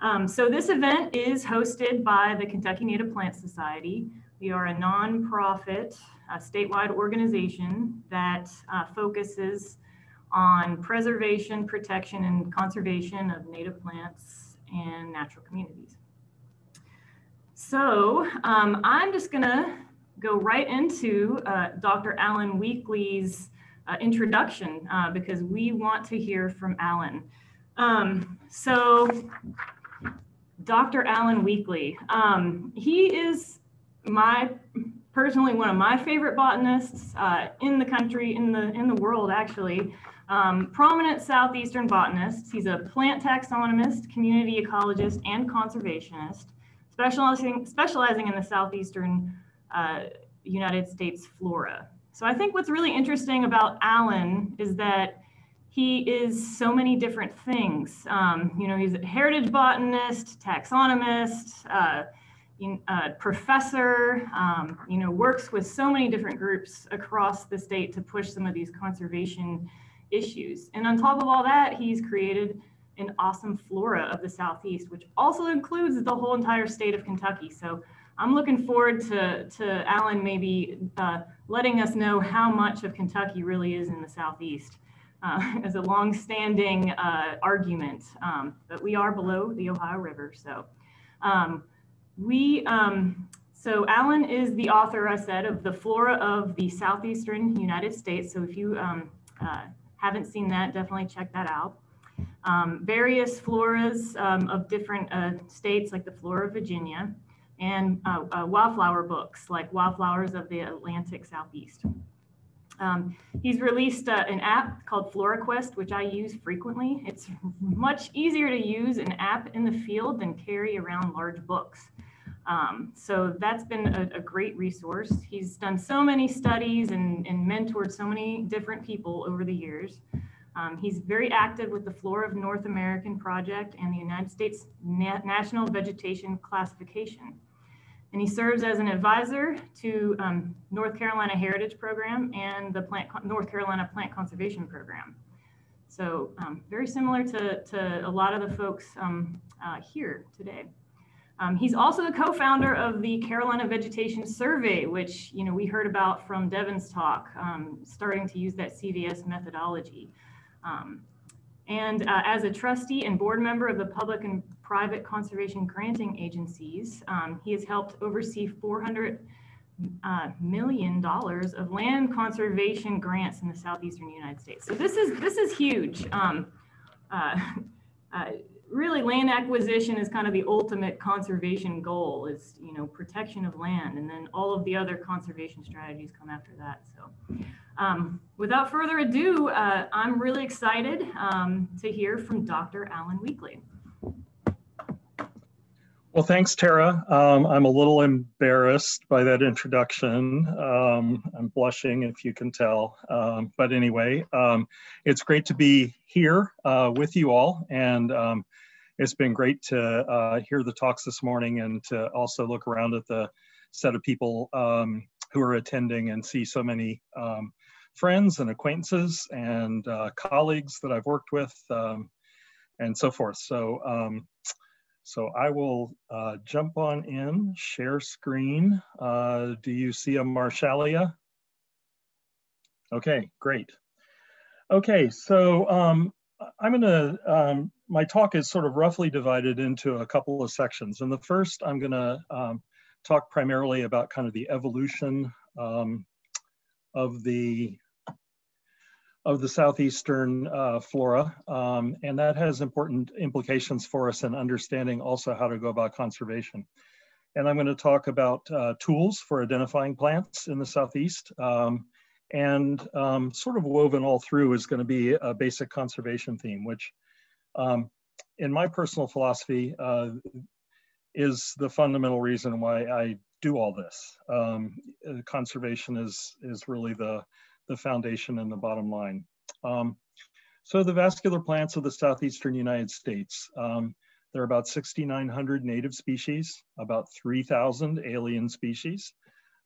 Um, so this event is hosted by the Kentucky Native Plant Society. We are a nonprofit, a statewide organization that uh, focuses on preservation, protection, and conservation of native plants and natural communities. So um, I'm just gonna go right into uh, Dr. Alan Weakley's uh, introduction uh, because we want to hear from Alan. Um, so Dr. Alan Weakley, um, he is my personally one of my favorite botanists uh, in the country, in the in the world actually. Um, prominent southeastern botanist. He's a plant taxonomist, community ecologist, and conservationist, specializing specializing in the southeastern uh, United States flora. So I think what's really interesting about Alan is that he is so many different things. Um, you know, he's a heritage botanist, taxonomist, uh, uh, professor, um, you know, works with so many different groups across the state to push some of these conservation issues. And on top of all that, he's created an awesome flora of the Southeast, which also includes the whole entire state of Kentucky. So I'm looking forward to, to Alan maybe uh, letting us know how much of Kentucky really is in the Southeast. Uh, as a long-standing uh, argument, um, but we are below the Ohio River. So um, we, um, so Alan is the author, I said, of the Flora of the Southeastern United States. So if you um, uh, haven't seen that, definitely check that out. Um, various floras um, of different uh, states, like the Flora of Virginia, and uh, uh, wildflower books, like Wildflowers of the Atlantic Southeast. Um, he's released uh, an app called FloraQuest, which I use frequently. It's much easier to use an app in the field than carry around large books. Um, so that's been a, a, great resource. He's done so many studies and, and mentored so many different people over the years. Um, he's very active with the Flora of North American Project and the United States Na National Vegetation Classification. And he serves as an advisor to um, North Carolina Heritage Program and the Plant North Carolina Plant Conservation Program. So um, very similar to, to a lot of the folks um, uh, here today. Um, he's also the co-founder of the Carolina Vegetation Survey, which you know we heard about from Devin's talk, um, starting to use that CVS methodology. Um, and uh, as a trustee and board member of the public and private conservation granting agencies, um, he has helped oversee 400 uh, million dollars of land conservation grants in the southeastern United States. So this is this is huge. Um, uh, uh really land acquisition is kind of the ultimate conservation goal is you know protection of land and then all of the other conservation strategies come after that so um, without further ado uh, i'm really excited um, to hear from dr alan Weakley well thanks tara. Um, i'm a little embarrassed by that introduction. Um, i'm blushing if you can tell. Um, but anyway um, it's great to be here uh, with you all. And it's been great to uh, hear the talks this morning and to also look around at the set of people um, who are attending and see so many um, friends and acquaintances and uh, colleagues that I've worked with um, and so forth. So, um, so I will uh, jump on in, share screen. Uh, do you see a Marshallia? Okay, great. Okay, so um, I'm to, um, my talk is sort of roughly divided into a couple of sections. And the first, I'm to um, talk primarily about kind of the evolution um, of the of the southeastern uh, flora, um, and that has important implications for us in understanding also how to go about conservation. And I'm going to talk about uh, tools for identifying plants in the southeast, um, and um, sort of woven all through is going to be a basic conservation theme, which um, in my personal philosophy uh, is the fundamental reason why I do all this. Um, conservation is, is really the, the foundation and the bottom line. Um, so the vascular plants of the southeastern United States, um, there are about 6,900 native species, about 3,000 alien species.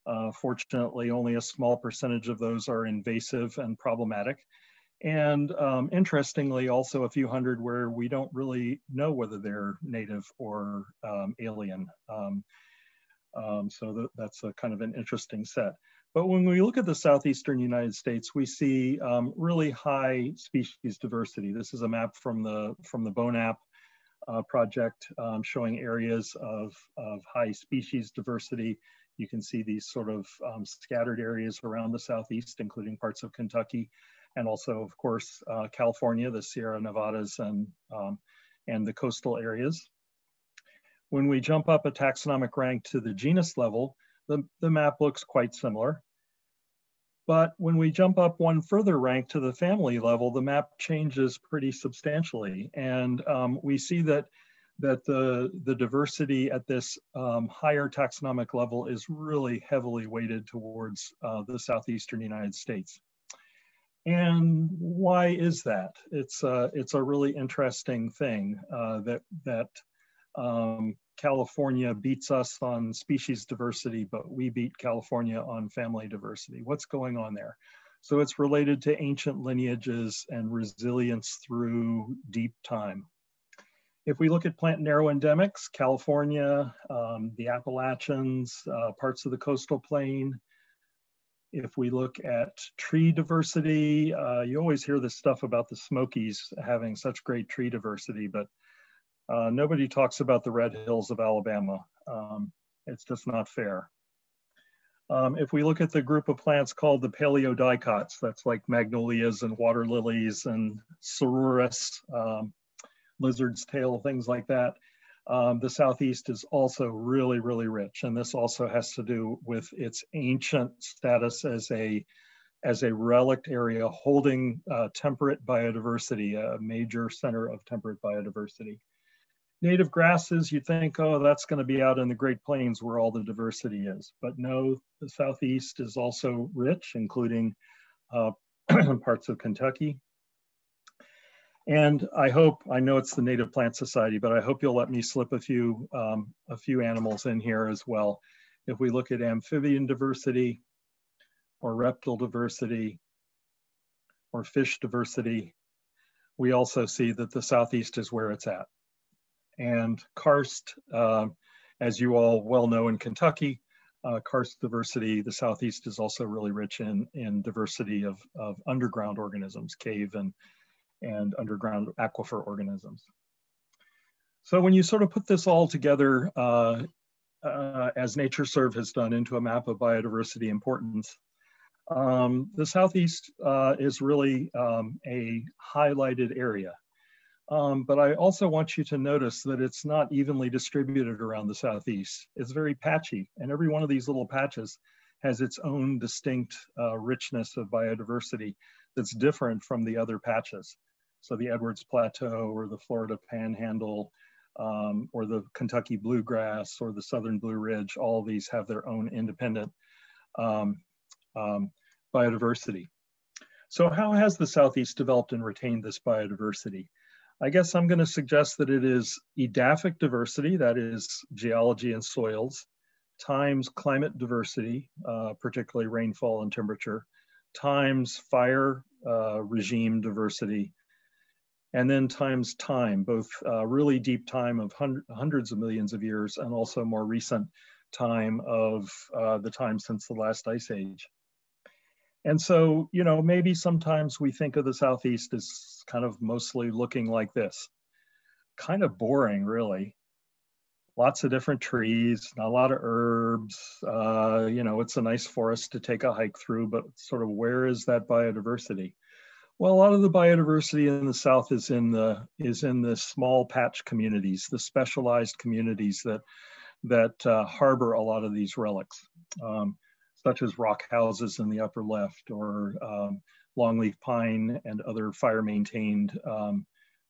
Uh, fortunately, only a small percentage of those are invasive and problematic. And um, interestingly, also a few hundred where we don't really know whether they're native or um, alien. Um, um, so that, that's a kind of an interesting set. But when we look at the southeastern United States, we see um, really high species diversity. This is a map from the from the BONAP uh, project um, showing areas of, of high species diversity. You can see these sort of um, scattered areas around the southeast, including parts of Kentucky, and also, of course, uh, California, the Sierra Nevadas, and um, and the coastal areas. When we jump up a taxonomic rank to the genus level, the, the map looks quite similar. But when we jump up one further rank to the family level, the map changes pretty substantially. And um, we see that, that the, the diversity at this um, higher taxonomic level is really heavily weighted towards uh, the Southeastern United States. And why is that? It's, uh, it's a really interesting thing uh, that, that um, California beats us on species diversity, but we beat California on family diversity. What's going on there? So it's related to ancient lineages and resilience through deep time. If we look at plant narrow endemics, California, um, the Appalachians, uh, parts of the coastal plain, if we look at tree diversity, uh, you always hear this stuff about the Smokies having such great tree diversity, but uh, nobody talks about the red hills of Alabama. Um, it's just not fair. Um, if we look at the group of plants called the paleodicots, that's like magnolias and water lilies and Saururus, um, lizard's tail, things like that. Um, the Southeast is also really, really rich. And this also has to do with its ancient status as a, as a relict area holding uh, temperate biodiversity, a major center of temperate biodiversity native grasses, you think, oh, that's going to be out in the Great Plains where all the diversity is. But no, the Southeast is also rich, including uh, parts of Kentucky. And I hope, I know it's the Native Plant Society, but I hope you'll let me slip a few, um, a few animals in here as well. If we look at amphibian diversity or reptile diversity or fish diversity, we also see that the Southeast is where it's at and karst, uh, as you all well know in Kentucky, uh, karst diversity, the Southeast is also really rich in, in diversity of, of underground organisms, cave and, and underground aquifer organisms. So when you sort of put this all together, uh, uh, as NatureServe has done into a map of biodiversity importance, um, the Southeast uh, is really um, a highlighted area. Um, but I also want you to notice that it's not evenly distributed around the Southeast. It's very patchy, and every one of these little patches has its own distinct uh, richness of biodiversity that's different from the other patches. So the Edwards Plateau or the Florida Panhandle um, or the Kentucky Bluegrass or the Southern Blue Ridge, all these have their own independent um, um, biodiversity. So how has the Southeast developed and retained this biodiversity? I guess I'm going to suggest that it is edaphic diversity, that is geology and soils, times climate diversity, uh, particularly rainfall and temperature, times fire uh, regime diversity, and then times time, both uh, really deep time of hundreds of millions of years and also more recent time of uh, the time since the last ice age. And so, you know, maybe sometimes we think of the Southeast as kind of mostly looking like this. Kind of boring, really. Lots of different trees, not a lot of herbs. Uh, you know, it's a nice forest to take a hike through, but sort of where is that biodiversity? Well, a lot of the biodiversity in the South is in the is in the small patch communities, the specialized communities that that uh, harbor a lot of these relics. Um, such as rock houses in the upper left or um, longleaf pine and other fire maintained um,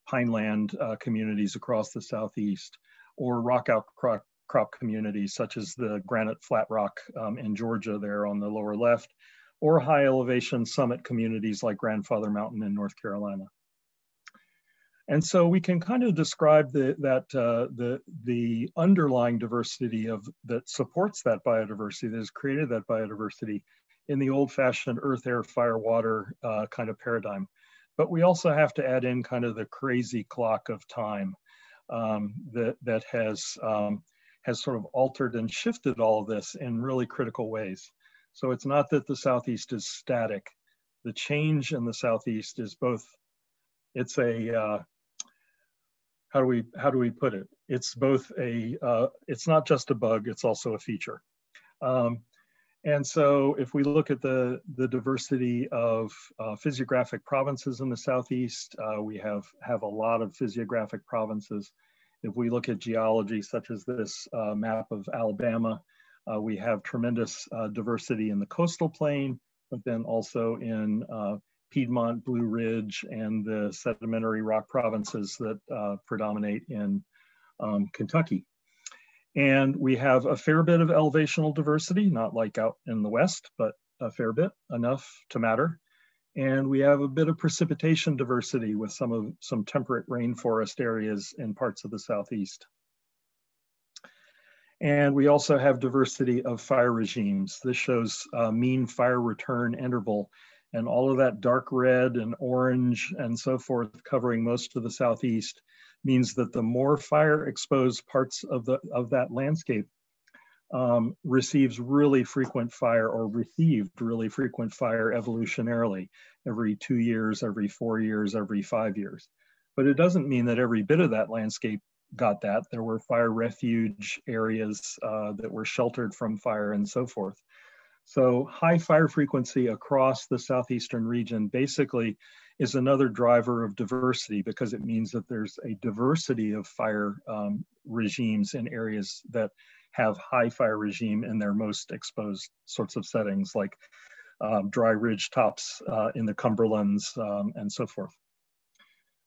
pineland uh, communities across the southeast or rock outcrop crop communities such as the granite flat rock um, in Georgia there on the lower left or high elevation summit communities like Grandfather Mountain in North Carolina. And so we can kind of describe the, that uh, the, the underlying diversity of that supports that biodiversity, that has created that biodiversity in the old fashioned earth, air, fire, water uh, kind of paradigm. but we also have to add in kind of the crazy clock of time um, that, that has, um, has sort of altered and shifted all of this in really critical ways. So it's not that the Southeast is static. The change in the Southeast is both, it's a, uh, how do we, how do we put it? It's both a, uh, it's not just a bug, it's also a feature. Um, and so if we look at the, the diversity of uh, physiographic provinces in the Southeast, uh, we have, have a lot of physiographic provinces. If we look at geology, such as this uh, map of Alabama, uh, we have tremendous uh, diversity in the coastal plain, but then also in Piedmont, Blue Ridge, and the sedimentary rock provinces that predominate in um, Kentucky. And we have a fair bit of elevational diversity, not like out in the West, but a fair bit, enough to matter. And we have a bit of precipitation diversity with some of some temperate rainforest areas in parts of the Southeast. And we also have diversity of fire regimes. This shows mean fire return interval and all of that dark red and orange and so forth covering most of the Southeast means that the more fire exposed parts of, the, of that landscape um, receives really frequent fire or received really frequent fire evolutionarily every two years, every four years, every five years. But it doesn't mean that every bit of that landscape got that. There were fire refuge areas uh, that were sheltered from fire and so forth. So high fire frequency across the southeastern region basically is another driver of diversity because it means that there's a diversity of fire um, regimes in areas that have high fire regime in their most exposed sorts of settings like um, dry ridge tops uh, in the Cumberlands um, and so forth.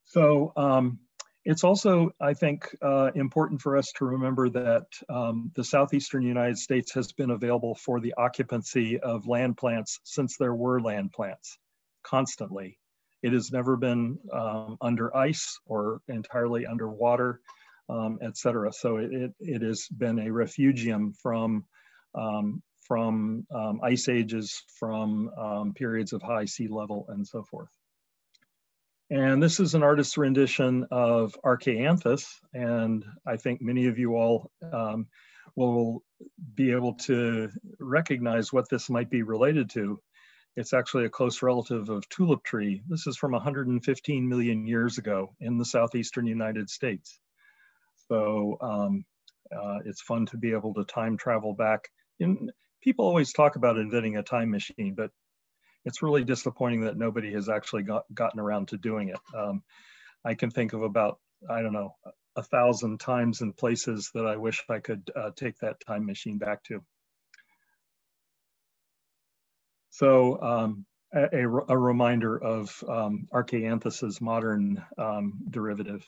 So um, it's also, I think, uh, important for us to remember that um, the southeastern United States has been available for the occupancy of land plants since there were land plants constantly. It has never been um, under ice or entirely underwater, um, et cetera. So it, it, it, has been a refugium from, um, from um, ice ages, from um, periods of high sea level and so forth. And this is an artist's rendition of Archaeanthus. And I think many of you all um, will be able to recognize what this might be related to. It's actually a close relative of tulip tree. This is from 115 million years ago in the southeastern United States. So um, uh, it's fun to be able to time travel back. In, people always talk about inventing a time machine, but it's really disappointing that nobody has actually got, gotten around to doing it. Um, I can think of about, I don't know, a thousand times and places that I wish I could uh, take that time machine back to. So um, a, a, reminder of um, Archaeanthus's modern um, derivative.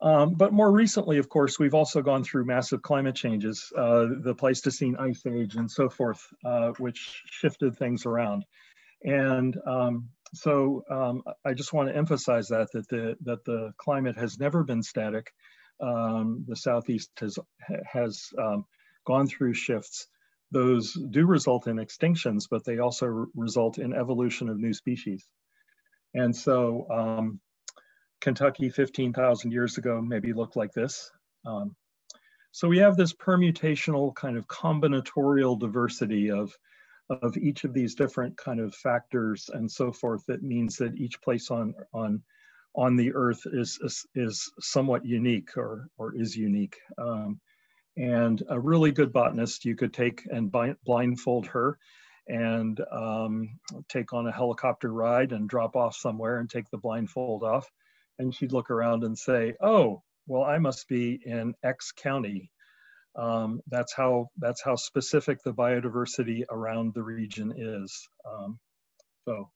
Um, but more recently, of course, we've also gone through massive climate changes, uh, the Pleistocene ice age and so forth, uh, which shifted things around. And um, so um, I just want to emphasize that, that the, that the climate has never been static. Um, the Southeast has, has um, gone through shifts those do result in extinctions, but they also result in evolution of new species. And so um, Kentucky 15,000 years ago maybe looked like this. Um, so we have this permutational kind of combinatorial diversity of, of each of these different kind of factors and so forth that means that each place on, on, on the earth is, is, is somewhat unique or, or is unique. Um, and a really good botanist, you could take and blindfold her and um, take on a helicopter ride and drop off somewhere and take the blindfold off. And she'd look around and say, oh, well, I must be in X county. Um, that's how that's how specific the biodiversity around the region is. Um, so,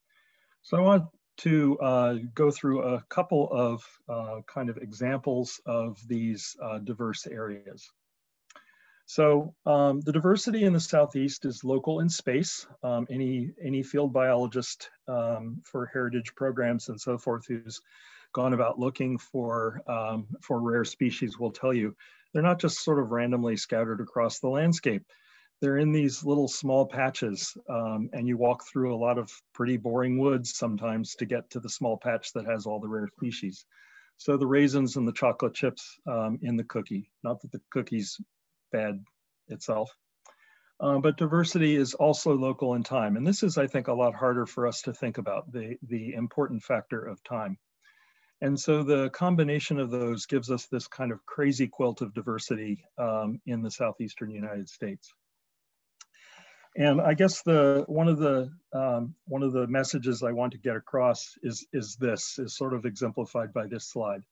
so I want to uh, go through a couple of uh, kind of examples of these uh, diverse areas. So um, the diversity in the Southeast is local in space. Um, any, any field biologist um, for heritage programs and so forth who's gone about looking for, um, for rare species will tell you, they're not just sort of randomly scattered across the landscape. they're in these little small patches um, and you walk through a lot of pretty boring woods sometimes to get to the small patch that has all the rare species. So the raisins and the chocolate chips um, in the cookie, not that the cookie's bad itself. Uh, but diversity is also local in time. And this is, I think, a lot harder for us to think about, the, the important factor of time. And so the combination of those gives us this kind of crazy quilt of diversity um, in the Southeastern United States. And I guess the one of the um, one of the messages I want to get across is is this is sort of exemplified by this slide.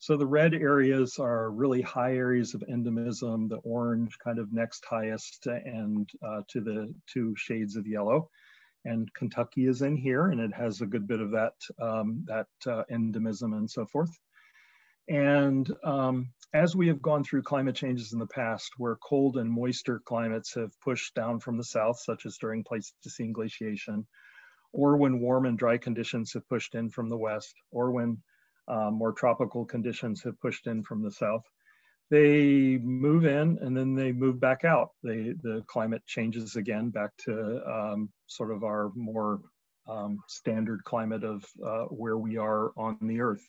So the red areas are really high areas of endemism, the orange kind of next highest and uh, to the two shades of yellow. And Kentucky is in here and it has a good bit of that, um, that uh, endemism and so forth. And um, as we have gone through climate changes in the past, where cold and moister climates have pushed down from the south, such as during Pleistocene glaciation, or when warm and dry conditions have pushed in from the west, or when um, more tropical conditions have pushed in from the south. They move in and then they move back out. They, the climate changes again back to um, sort of our more um, standard climate of uh, where we are on the earth.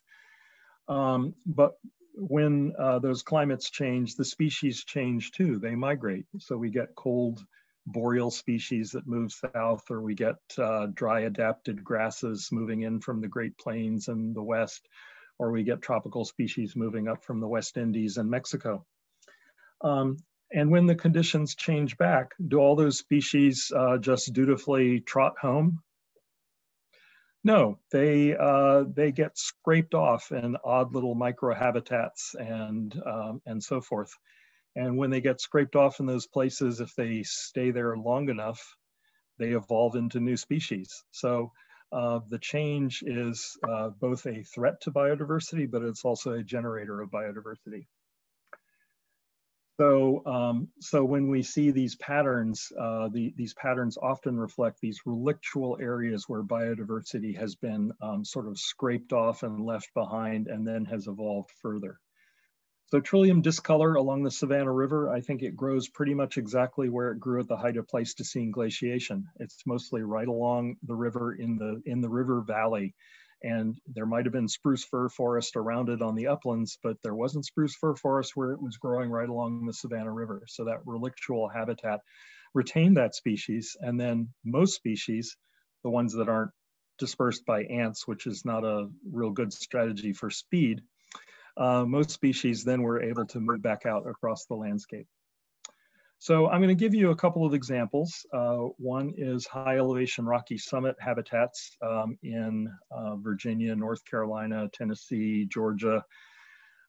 Um, but when uh, those climates change, the species change too. They migrate. So we get cold boreal species that move south, or we get uh, dry adapted grasses moving in from the Great Plains and the west, or we get tropical species moving up from the West Indies and Mexico. Um, and when the conditions change back, do all those species uh, just dutifully trot home? No, they, uh, they get scraped off in odd little microhabitats and, um, and so forth. And when they get scraped off in those places, if they stay there long enough, they evolve into new species. So uh, the change is uh, both a threat to biodiversity, but it's also a generator of biodiversity. So, um, so when we see these patterns, uh, the, these patterns often reflect these relictual areas where biodiversity has been um, sort of scraped off and left behind and then has evolved further. So Trillium discolor along the Savannah River, I think it grows pretty much exactly where it grew at the height of Pleistocene glaciation. It's mostly right along the river in the, in the river valley. And there might have been spruce fir forest around it on the uplands, but there wasn't spruce fir forest where it was growing right along the Savannah River. So that relictual habitat retained that species. And then most species, the ones that aren't dispersed by ants, which is not a real good strategy for speed, uh, most species then were able to move back out across the landscape. So I'm going to give you a couple of examples. Uh, one is high elevation rocky summit habitats um, in uh, Virginia, North Carolina, Tennessee, Georgia,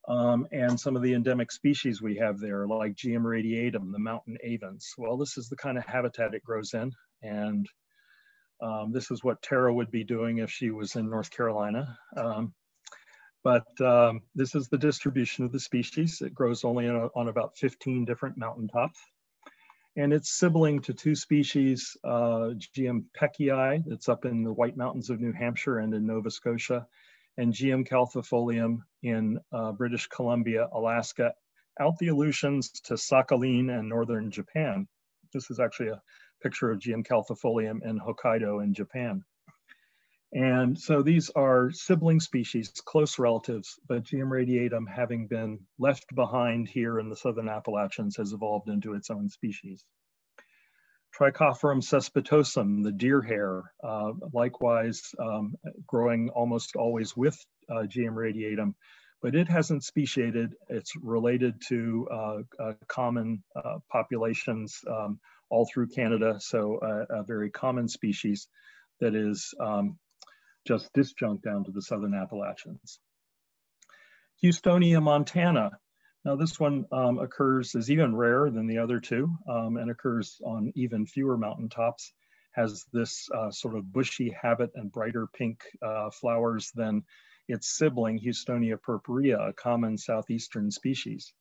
um, and some of the endemic species we have there, like Geum radiatum, the mountain avens. Well, this is the kind of habitat it grows in, and um, this is what Tara would be doing if she was in North Carolina. Um, but um, this is the distribution of the species. It grows only on, on about 15 different mountaintops. And it's sibling to two species, uh, Geum peckii, that's up in the White Mountains of New Hampshire and in Nova Scotia, and Geum calthifolium in uh, British Columbia, Alaska, out the Aleutians to Sakhalin and northern Japan. This is actually a picture of Geum calthifolium in Hokkaido in Japan. And so these are sibling species, close relatives, but Geum radiatum having been left behind here in the Southern Appalachians has evolved into its own species. Trichophorum cespitosum, the deer hair, uh, likewise um, growing almost always with uh, Geum radiatum, but it hasn't speciated. It's related to uh, uh common uh, populations um, all through Canada, so a very common species that is um, just disjunct down to the Southern Appalachians. Houstonia montana. Now this one um, occurs, is even rarer than the other two um, and occurs on even fewer mountaintops, has this uh, sort of bushy habit and brighter pink uh, flowers than its sibling Houstonia purpurea, a common southeastern species.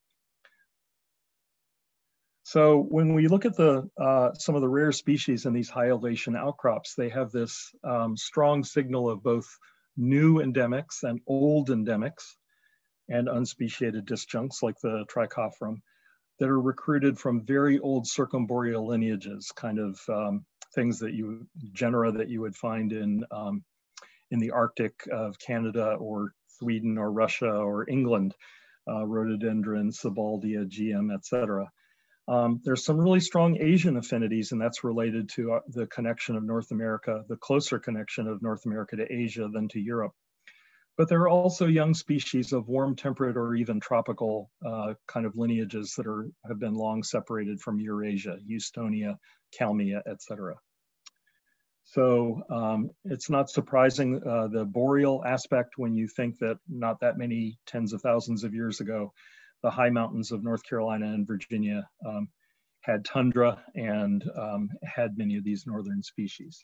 So when we look at the uh, some of the rare species in these high elevation outcrops, they have this um, strong signal of both new endemics and old endemics and unspeciated disjuncts like the trichophorum. that are recruited from very old circumboreal lineages, kind of um, things that you, genera that you would find in, um, in the Arctic of Canada or Sweden or Russia or England, uh, rhododendron, Sibbaldia, Geum, etc. Um, there's some really strong Asian affinities, and that's related to uh, the connection of North America, the closer connection of North America to Asia than to Europe. But there are also young species of warm temperate or even tropical uh, kind of lineages that are, have been long separated from Eurasia, Houstonia, Kalmia, etc. So um, it's not surprising uh, the boreal aspect when you think that not that many tens of thousands of years ago, the high mountains of North Carolina and Virginia um, had tundra and um, had many of these northern species.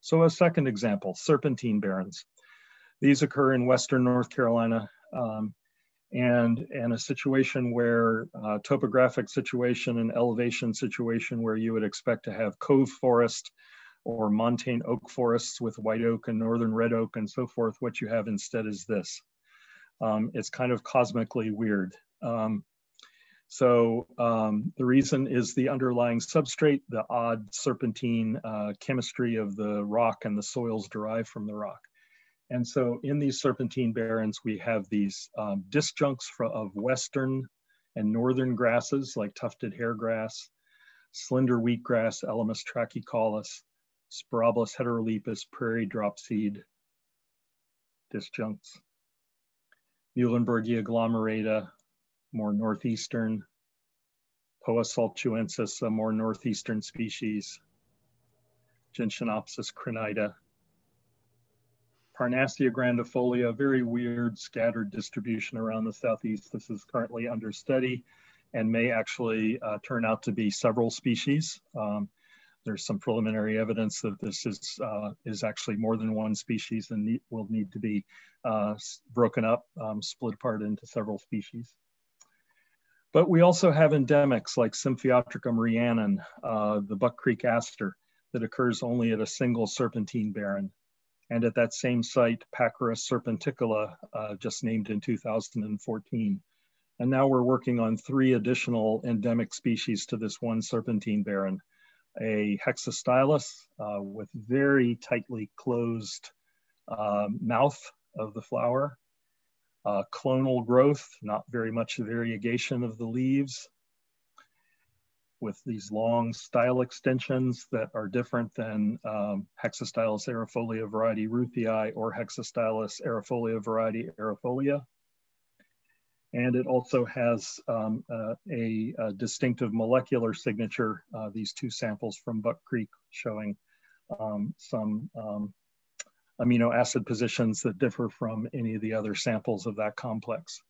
So a second example, serpentine barrens. These occur in Western North Carolina um, and, and a situation where uh, topographic situation and elevation situation where you would expect to have cove forest or montane oak forests with white oak and northern red oak and so forth. What you have instead is this. Um, it's kind of cosmically weird. Um, so um, the reason is the underlying substrate, the odd serpentine uh, chemistry of the rock and the soils derived from the rock. And so in these serpentine barrens, we have these um, disjuncts of western and northern grasses like tufted hairgrass, slender wheatgrass, Elymus trachycaulus, Sporobolus heterolepis, prairie dropseed, disjuncts, Muhlenbergia glomerata, more northeastern, Poa saltuensis, a more northeastern species, Gentianopsis crinita, Parnassia grandifolia, very weird scattered distribution around the southeast. This is currently under study and may actually uh, turn out to be several species. Um, there's some preliminary evidence that this is, uh, is actually more than one species and will need to be uh, broken up, um, split apart into several species. But we also have endemics like Symphyotrichum rhiannon, uh, the Buck Creek aster, that occurs only at a single serpentine barren and at that same site, Packera serpenticola, uh, just named in 2014. And now we're working on three additional endemic species to this one serpentine barren, a Hexastylis uh, with very tightly closed uh, mouth of the flower, uh, clonal growth, not very much variegation of the leaves, with these long style extensions that are different than um, Hexastylis arifolia variety ruthii or Hexastylis arifolia variety arifolia. And it also has um, uh, a, a, distinctive molecular signature, uh, these two samples from Buck Creek showing um, some um, amino acid positions that differ from any of the other samples of that complex.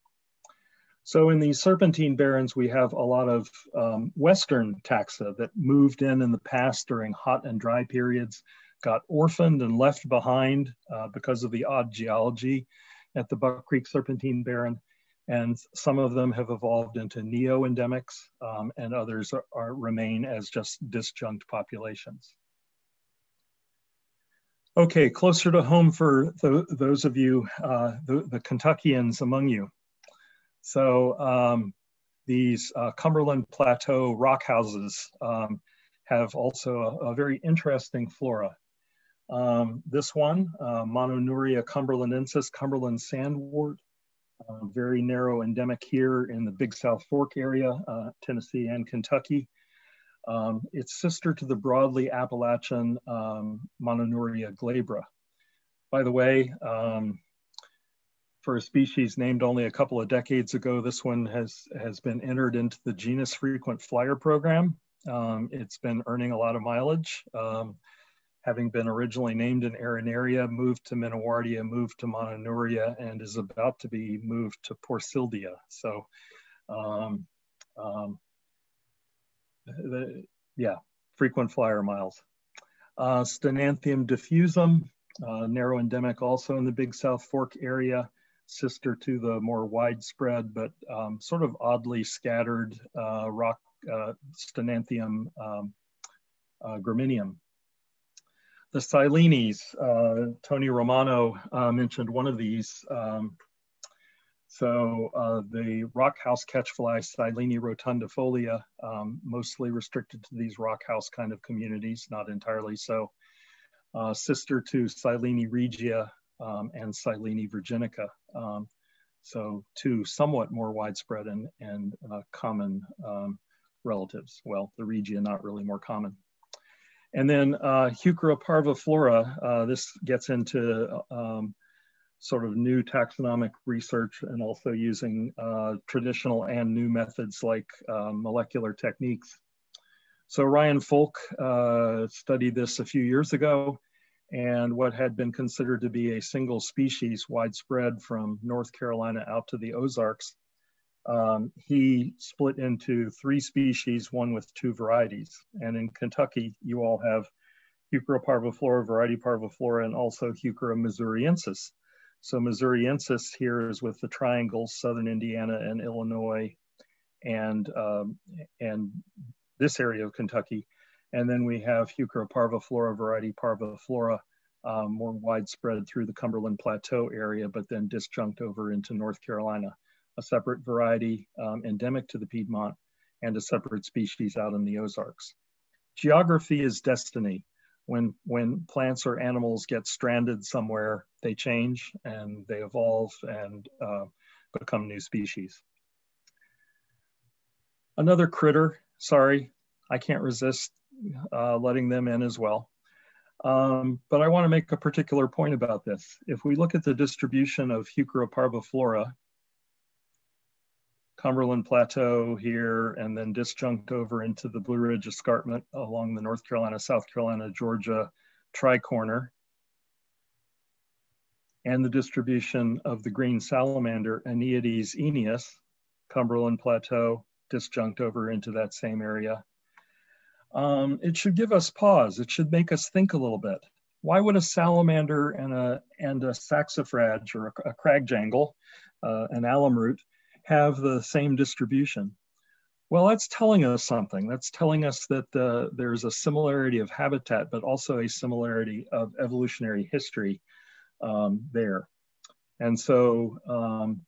So in these serpentine barrens, we have a lot of um, Western taxa that moved in in the past during hot and dry periods, got orphaned and left behind uh, because of the odd geology at the Buck Creek Serpentine Barren. And some of them have evolved into neo-endemics um, and others are, are, remain as just disjunct populations. Okay, closer to home for the, those of you, uh, the, the Kentuckians among you. So um, these uh, Cumberland Plateau rock houses um, have also a, a, very interesting flora. Um, this one, uh, Mononeuria cumberlandensis, Cumberland sandwort, uh, very narrow endemic here in the Big South Fork area, uh, Tennessee and Kentucky. Um, it's sister to the broadly Appalachian um, Mononeuria glabra. By the way, um, for a species named only a couple of decades ago. This one has, has been entered into the genus frequent flyer program. Um, it's been earning a lot of mileage. Um, having been originally named in Arenaria, moved to Minuartia, moved to Mononeuria, and is about to be moved to Porcildia. So, um, um, the, yeah, frequent flyer miles. Uh, Stenanthium diffusum, uh, narrow endemic also in the Big South Fork area sister to the more widespread but um, sort of oddly scattered uh, rock uh, Stenanthium um, uh, gramineum. The Silenes, uh, Tony Romano mentioned one of these. Um, So uh, the rock house catchfly, Silene rotundifolia, um, mostly restricted to these rock house kind of communities, not entirely so. Uh, sister to Silene regia um, and Silene virginica. Um, so two somewhat more widespread and, and uh, common um, relatives. Well, the regia not really more common. And then uh, Heuchera parviflora, uh, this gets into um, sort of new taxonomic research and also using uh, traditional and new methods like uh, molecular techniques. So Ryan Folk uh, studied this a few years ago and what had been considered to be a single species widespread from North Carolina out to the Ozarks, um, he split into three species, one with two varieties. And in Kentucky, you all have Heuchera parviflora, variety parviflora, and also Heuchera missouriensis. So Missouriensis here is with the triangles, Southern Indiana and Illinois, and, um, and this area of Kentucky. And then we have Heuchera parviflora, variety parviflora, um, more widespread through the Cumberland Plateau area, but then disjunct over into North Carolina, a separate variety um, endemic to the Piedmont and a separate species out in the Ozarks. Geography is destiny when when plants or animals get stranded somewhere, they change and they evolve and uh, become new species. Another critter, sorry, I can't resist uh, letting them in as well. Um, but I want to make a particular point about this. If we look at the distribution of Heuchera parviflora, Cumberland Plateau here, and then disjunct over into the Blue Ridge Escarpment along the North Carolina, South Carolina, Georgia tricorner, and the distribution of the green salamander, Aneides aeneus, Cumberland Plateau, disjunct over into that same area. Um, it should give us pause. It should make us think a little bit. Why would a salamander and a, and a saxifrage or a, a cragjangle, uh, an alum root, have the same distribution? Well, that's telling us something. That's telling us that uh, there's a similarity of habitat, but also a similarity of evolutionary history um, there. And so um,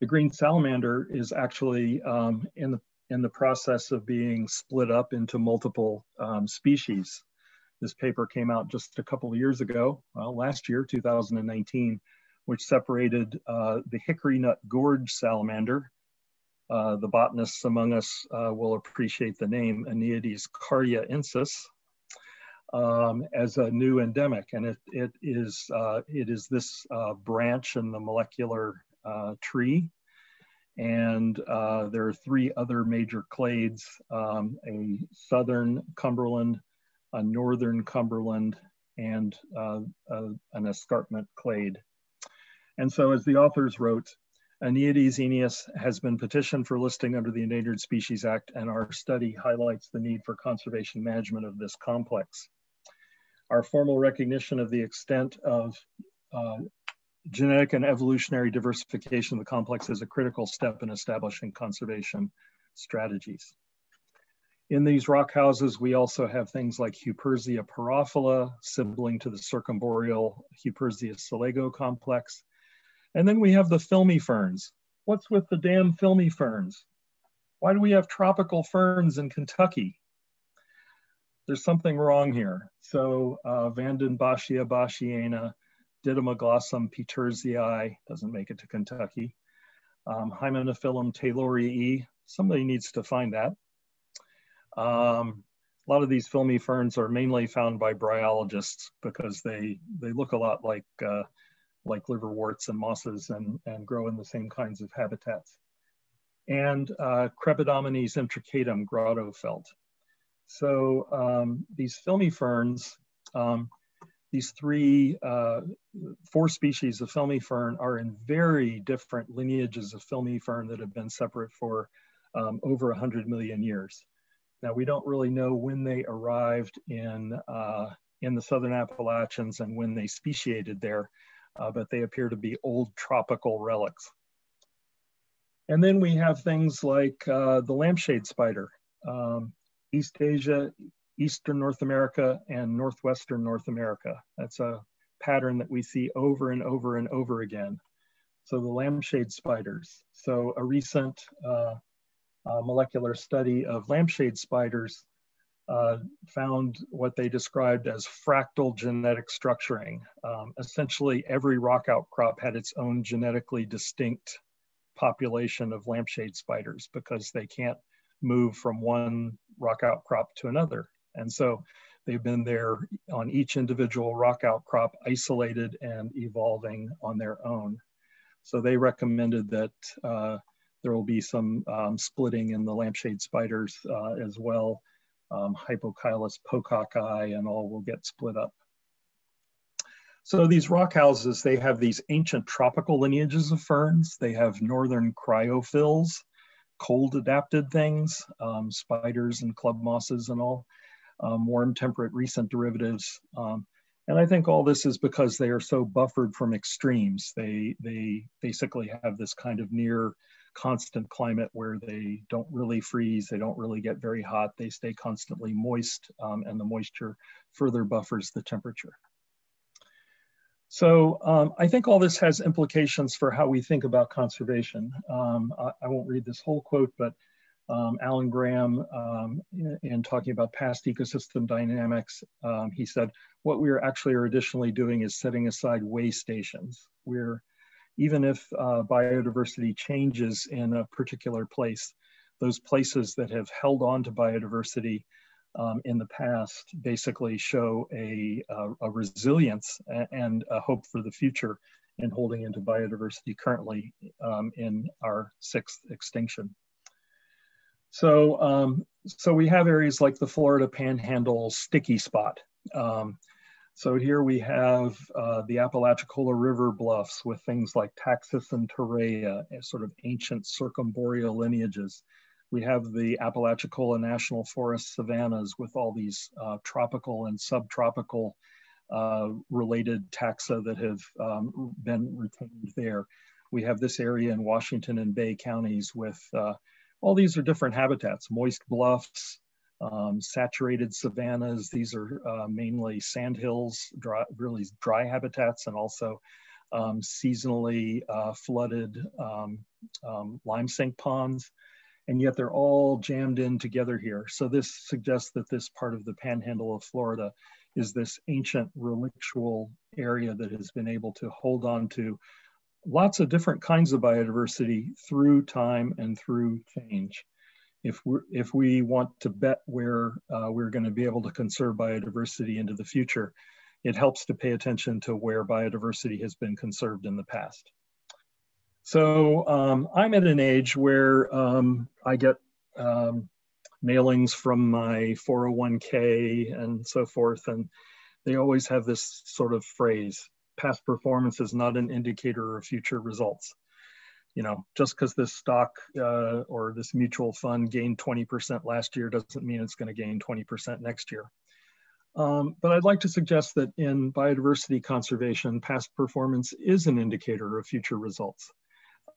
the green salamander is actually um, in, the, in the process of being split up into multiple um, species. This paper came out just a couple of years ago, well, last year, 2019, which separated uh, the hickory nut gorge salamander. Uh, the botanists among us uh, will appreciate the name Aneides caryaensis um, as a new endemic. And it, it, is, uh, it is this uh, branch in the molecular uh, tree. And there are three other major clades, um, a southern Cumberland, a northern Cumberland, and an escarpment clade. And so as the authors wrote, Aneides aeneus has been petitioned for listing under the Endangered Species Act and our study highlights the need for conservation management of this complex. Our formal recognition of the extent of uh, genetic and evolutionary diversification of the complex is a critical step in establishing conservation strategies. In these rock houses, we also have things like Huperzia porophila, sibling to the circumboreal Huperzia selago complex, and then we have the filmy ferns. What's with the damn filmy ferns? Why do we have tropical ferns in Kentucky? There's something wrong here. So uh, Vandenboschia Didymoglossum petersii doesn't make it to Kentucky. Um, Hymenophyllum taylorii, somebody needs to find that. Um, a lot of these filmy ferns are mainly found by bryologists because they, they look a lot like uh, like liverworts and mosses and, and grow in the same kinds of habitats. And uh, intricatum grotto felt. So um, these filmy ferns, um, these three, uh, four species of filmy fern are in very different lineages of filmy fern that have been separate for um, over 100 million years. Now we don't really know when they arrived in, uh, in the Southern Appalachians and when they speciated there, uh, but they appear to be old tropical relics. And then we have things like uh, the lampshade spider, um, East Asia, Eastern North America, and Northwestern North America. That's a pattern that we see over and over and over again. So the lampshade spiders. So a recent uh, uh, molecular study of lampshade spiders uh, found what they described as fractal genetic structuring. Um, essentially, every rock outcrop had its own genetically distinct population of lampshade spiders because they can't move from one rock outcrop to another. And so they've been there on each individual rock outcrop, isolated and evolving on their own. So they recommended that uh, there will be some um, splitting in the lampshade spiders uh, as well. Um, Hypochilus pococki and all will get split up. So these rock houses, they have these ancient tropical lineages of ferns. They have northern cryophylls, cold adapted things, um, spiders and club mosses and all, um, warm temperate recent derivatives. Um, and I think all this is because they are so buffered from extremes. They, they basically have this kind of near constant climate where they don't really freeze, they don't really get very hot, they stay constantly moist, um, and the moisture further buffers the temperature. So um, I think all this has implications for how we think about conservation. Um, I, I, won't read this whole quote, but um, Alan Graham, um, in, in, talking about past ecosystem dynamics, um, he said, what we are actually are additionally doing is setting aside way stations. We're even if uh, biodiversity changes in a particular place, those places that have held on to biodiversity um, in the past basically show a, a, a, resilience and a hope for the future in holding into biodiversity currently um, in our sixth extinction. So, um, so we have areas like the Florida Panhandle sticky spot. Um, so here we have uh, the Apalachicola River bluffs with things like Taxus and Torreya, sort of ancient circumboreal lineages. We have the Apalachicola National Forest savannas with all these uh, tropical and subtropical uh, related taxa that have um, been retained there. We have this area in Washington and Bay counties with uh, all these are different habitats, moist bluffs, um, saturated savannas. These are uh, mainly sandhills, dry, really dry habitats, and also um, seasonally uh, flooded um, um, lime sink ponds. And yet they're all jammed in together here. So this suggests that this part of the panhandle of Florida is this ancient relictual area that has been able to hold on to lots of different kinds of biodiversity through time and through change if we if we want to bet where uh, we're going to be able to conserve biodiversity into the future, it helps to pay attention to where biodiversity has been conserved in the past. So um, I'm at an age where um, I get um, mailings from my 401k and so forth, and they always have this sort of phrase, past performance is not an indicator of future results you know, just because this stock uh, or this mutual fund gained 20% last year doesn't mean it's going to gain 20% next year. Um, but I'd like to suggest that in biodiversity conservation, past performance is an indicator of future results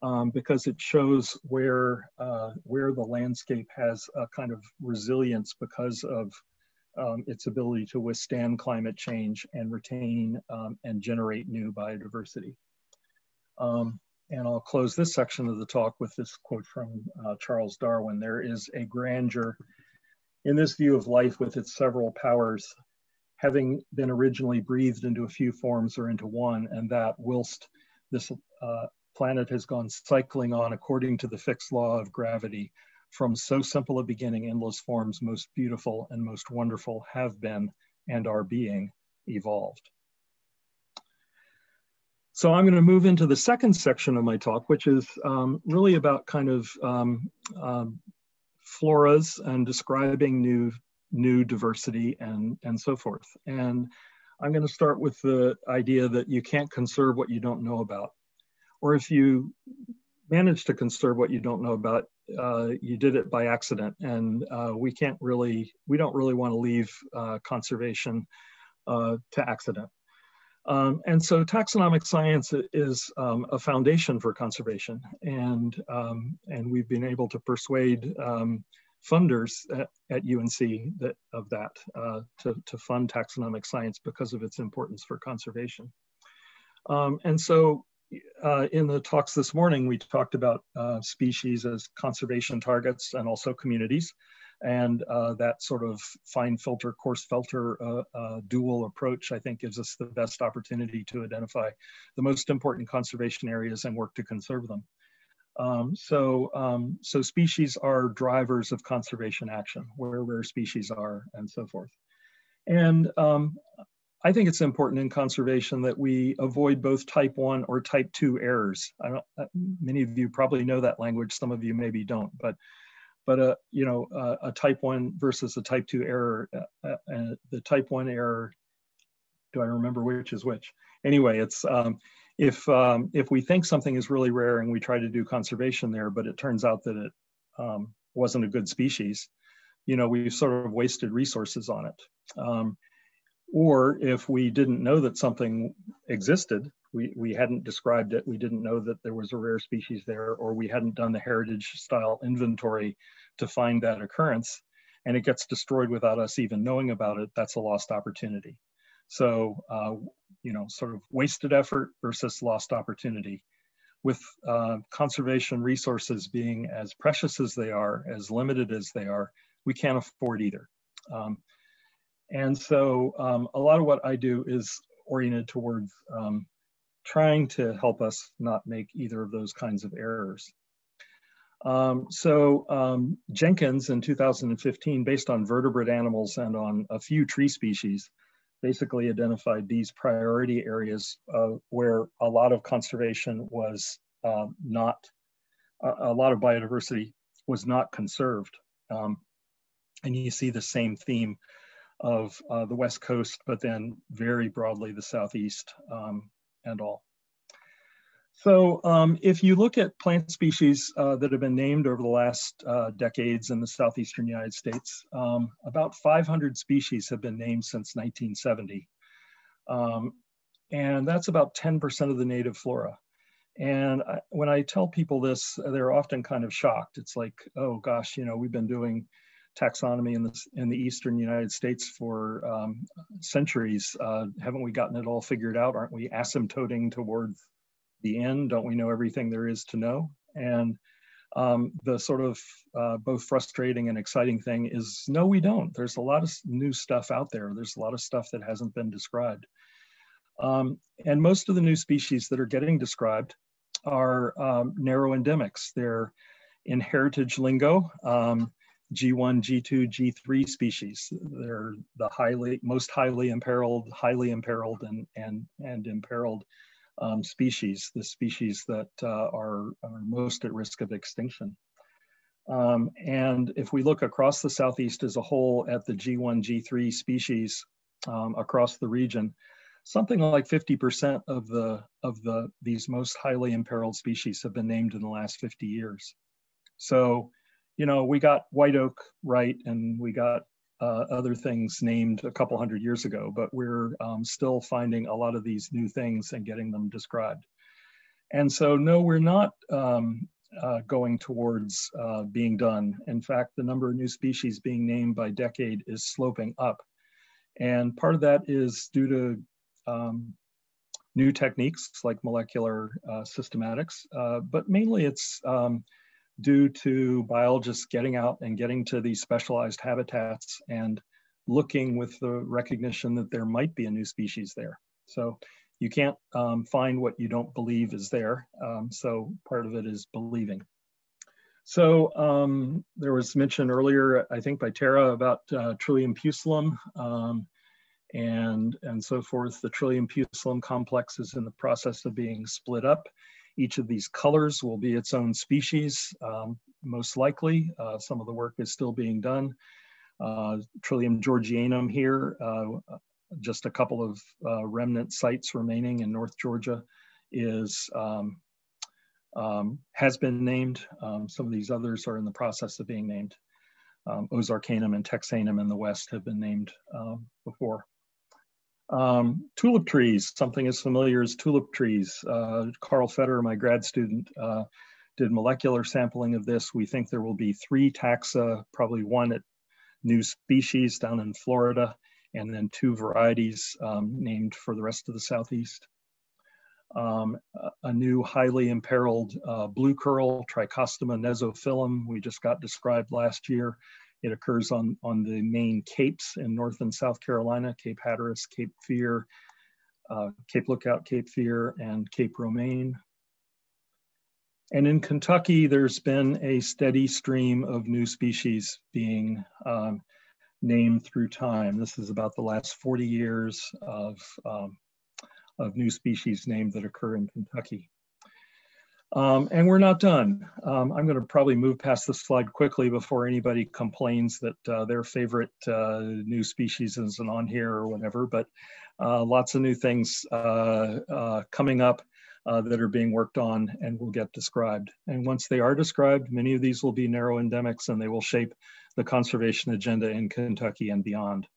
um, because it shows where, uh, where the landscape has a kind of resilience because of um, its ability to withstand climate change and retain um, and generate new biodiversity. Um, and I'll close this section of the talk with this quote from uh, Charles Darwin. There is a grandeur in this view of life with its several powers, having been originally breathed into a few forms or into one, and that whilst this uh, planet has gone cycling on according to the fixed law of gravity, from so simple a beginning, endless forms, most beautiful and most wonderful, have been and are being evolved. So I'm going to move into the second section of my talk, which is um, really about kind of um, um, floras and describing new new diversity and and so forth. And I'm going to start with the idea that you can't conserve what you don't know about, or if you manage to conserve what you don't know about, uh, you did it by accident. And uh, we can't really, we don't really want to leave uh, conservation uh, to accident. Um, and so taxonomic science is um, a foundation for conservation. And, um, and we've been able to persuade um, funders at, at, UNC that, of that uh, to, to fund taxonomic science because of its importance for conservation. Um, and so uh, in the talks this morning, we talked about uh, species as conservation targets and also communities. And uh, that sort of fine filter, coarse filter uh, uh, dual approach, I think gives us the best opportunity to identify the most important conservation areas and work to conserve them. Um, so, um, so species are drivers of conservation action, where rare species are and so forth. And um, I think it's important in conservation that we avoid both type one or type two errors. I don't, uh, many of you probably know that language, some of you maybe don't, but but a uh, you know uh, a type one versus a type two error, uh, uh, the type one error, do I remember which is which? Anyway, it's um, if um, if we think something is really rare and we try to do conservation there, but it turns out that it um, wasn't a good species, you know, we've sort of wasted resources on it. Um, or if we didn't know that something existed, we, we hadn't described it, we didn't know that there was a rare species there, or we hadn't done the heritage style inventory to find that occurrence, and it gets destroyed without us even knowing about it, that's a lost opportunity. So, uh, you know, sort of wasted effort versus lost opportunity. With uh, conservation resources being as precious as they are, as limited as they are, we can't afford either. Um, and so um, a lot of what I do is oriented towards um, trying to help us not make either of those kinds of errors. Um, so um, Jenkins in 2015, based on vertebrate animals and on a few tree species, basically identified these priority areas uh, where a lot of conservation was uh, not, a, a, lot of biodiversity was not conserved. Um, and you see the same theme of uh, the West Coast, but then very broadly the Southeast um, and all. So um, if you look at plant species uh, that have been named over the last uh, decades in the Southeastern United States, um, about 500 species have been named since 1970. Um, and that's about 10% of the native flora. And I, when I tell people this, they're often kind of shocked. It's like, oh gosh, you know, we've been doing taxonomy in the, in the eastern United States for um, centuries. Uh, haven't we gotten it all figured out? Aren't we asymptoting towards the end? Don't we know everything there is to know? And um, the sort of uh, both frustrating and exciting thing is no, we don't. There's a lot of new stuff out there. There's a lot of stuff that hasn't been described. Um, and most of the new species that are getting described are um, narrow endemics. They're in heritage lingo. Um, G1, G2, G3 species. They're the highly, most highly imperiled, highly imperiled, and and and imperiled um, species. The species that uh, are, are most at risk of extinction. Um, and if we look across the southeast as a whole at the G1, G3 species um, across the region, something like 50% of the of the these most highly imperiled species have been named in the last 50 years. So you know, we got white oak right and we got uh, other things named a couple hundred years ago, but we're um, still finding a lot of these new things and getting them described. And so, no, we're not um, uh, going towards uh, being done. In fact, the number of new species being named by decade is sloping up. And part of that is due to um, new techniques like molecular uh, systematics, uh, but mainly it's um, due to biologists getting out and getting to these specialized habitats and looking with the recognition that there might be a new species there. So you can't um, find what you don't believe is there. Um, so part of it is believing. So um, there was mention earlier, I think by Tara about uh, Trillium pusillum um, and, and so forth. The Trillium pusillum complex is in the process of being split up each of these colors will be its own species, um, most likely. Uh, some of the work is still being done. Uh, Trillium georgianum here, uh, just a couple of uh, remnant sites remaining in North Georgia is um, um, has been named. Um, some of these others are in the process of being named. Um, Ozarkanum and Texanum in the West have been named um, before. Um, tulip trees, something as familiar as tulip trees. Uh, Carl Feder, my grad student, uh, did molecular sampling of this. We think there will be three taxa, probably one at new species down in Florida, and then two varieties um, named for the rest of the Southeast. um, a new highly imperiled uh, blue curl, Trichostema nesophilum, we just got described last year. It occurs on, on the main capes in North and South Carolina, Cape Hatteras, Cape Fear, uh, Cape Lookout, Cape Fear, and Cape Romain. And in Kentucky, there's been a steady stream of new species being um, named through time. This is about the last 40 years of um, of new species named that occur in Kentucky. Um, and we're not done. Um, I'm going to probably move past this slide quickly before anybody complains that uh, their favorite uh, new species isn't on here or whatever, but uh, lots of new things uh, uh, coming up uh, that are being worked on and will get described. And once they are described, many of these will be narrow endemics and they will shape the conservation agenda in Kentucky and beyond.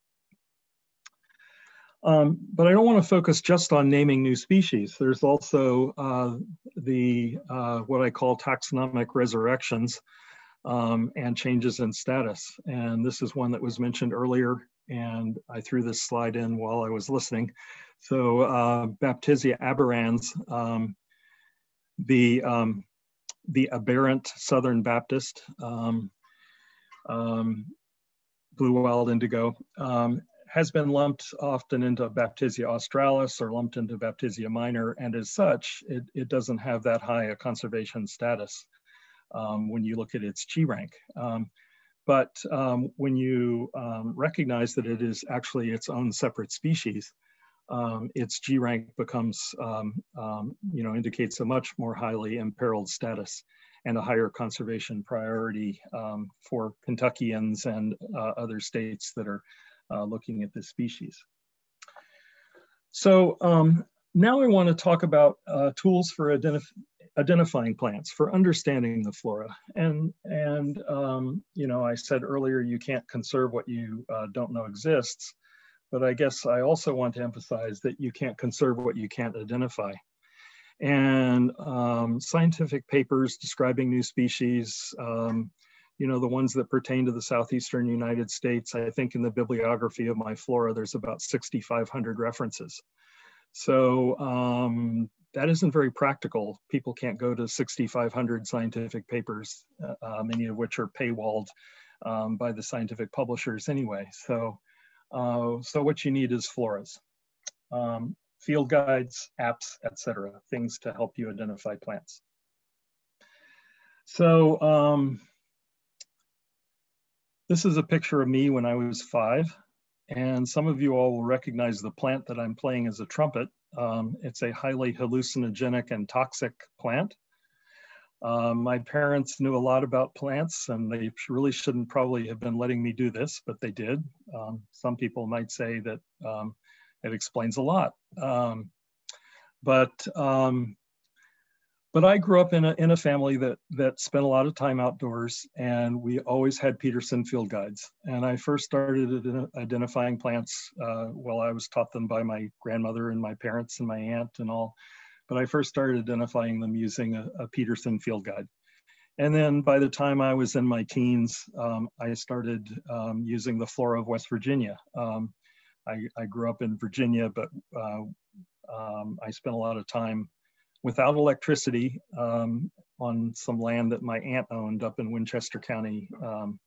Um, but I don't want to focus just on naming new species. There's also uh, the uh, what I call taxonomic resurrections um, and changes in status. And this is one that was mentioned earlier, and I threw this slide in while I was listening. So uh, Baptisia aberrans, um, the um, the aberrant Southern Baptist, um, um, blue wild indigo, um, has been lumped often into Baptisia australis or lumped into Baptisia minor, and as such, it, it doesn't have that high a conservation status um, when you look at its G rank. Um, but um, when you um, recognize that it is actually its own separate species, um, its G rank becomes, um, you know, indicates a much more highly imperiled status and a higher conservation priority for Kentuckians and uh, other states that are uh, looking at this species. So um, now I want to talk about uh, tools for identif identifying plants, for understanding the flora. And, and um, you know, I said earlier, you can't conserve what you uh, don't know exists, but I guess I also want to emphasize that you can't conserve what you can't identify. And um, scientific papers describing new species, um, you know, the ones that pertain to the southeastern United States, I think in the bibliography of my flora, there's about 6,500 references. So um, that isn't very practical. People can't go to 6,500 scientific papers, uh, uh, many of which are paywalled um, by the scientific publishers anyway. So, uh, so what you need is floras, um, field guides, apps, etc., things to help you identify plants. So um, this is a picture of me when I was five, and some of you all will recognize the plant that I'm playing as a trumpet. Um, it's a highly hallucinogenic and toxic plant. Um, my parents knew a lot about plants and they really shouldn't probably have been letting me do this, but they did. Um, some people might say that um, it explains a lot. Um, but um, but I grew up in a, in a family that, that spent a lot of time outdoors and we always had Peterson field guides. And I first started identifying plants uh, while I was taught them by my grandmother and my parents and my aunt and all. But I first started identifying them using a, a Peterson field guide. And then by the time I was in my teens, um, I started um, using the flora of West Virginia. Um, I, I, grew up in Virginia, but uh, um, I spent a lot of time without electricity um, on some land that my aunt owned up in Winchester County, um,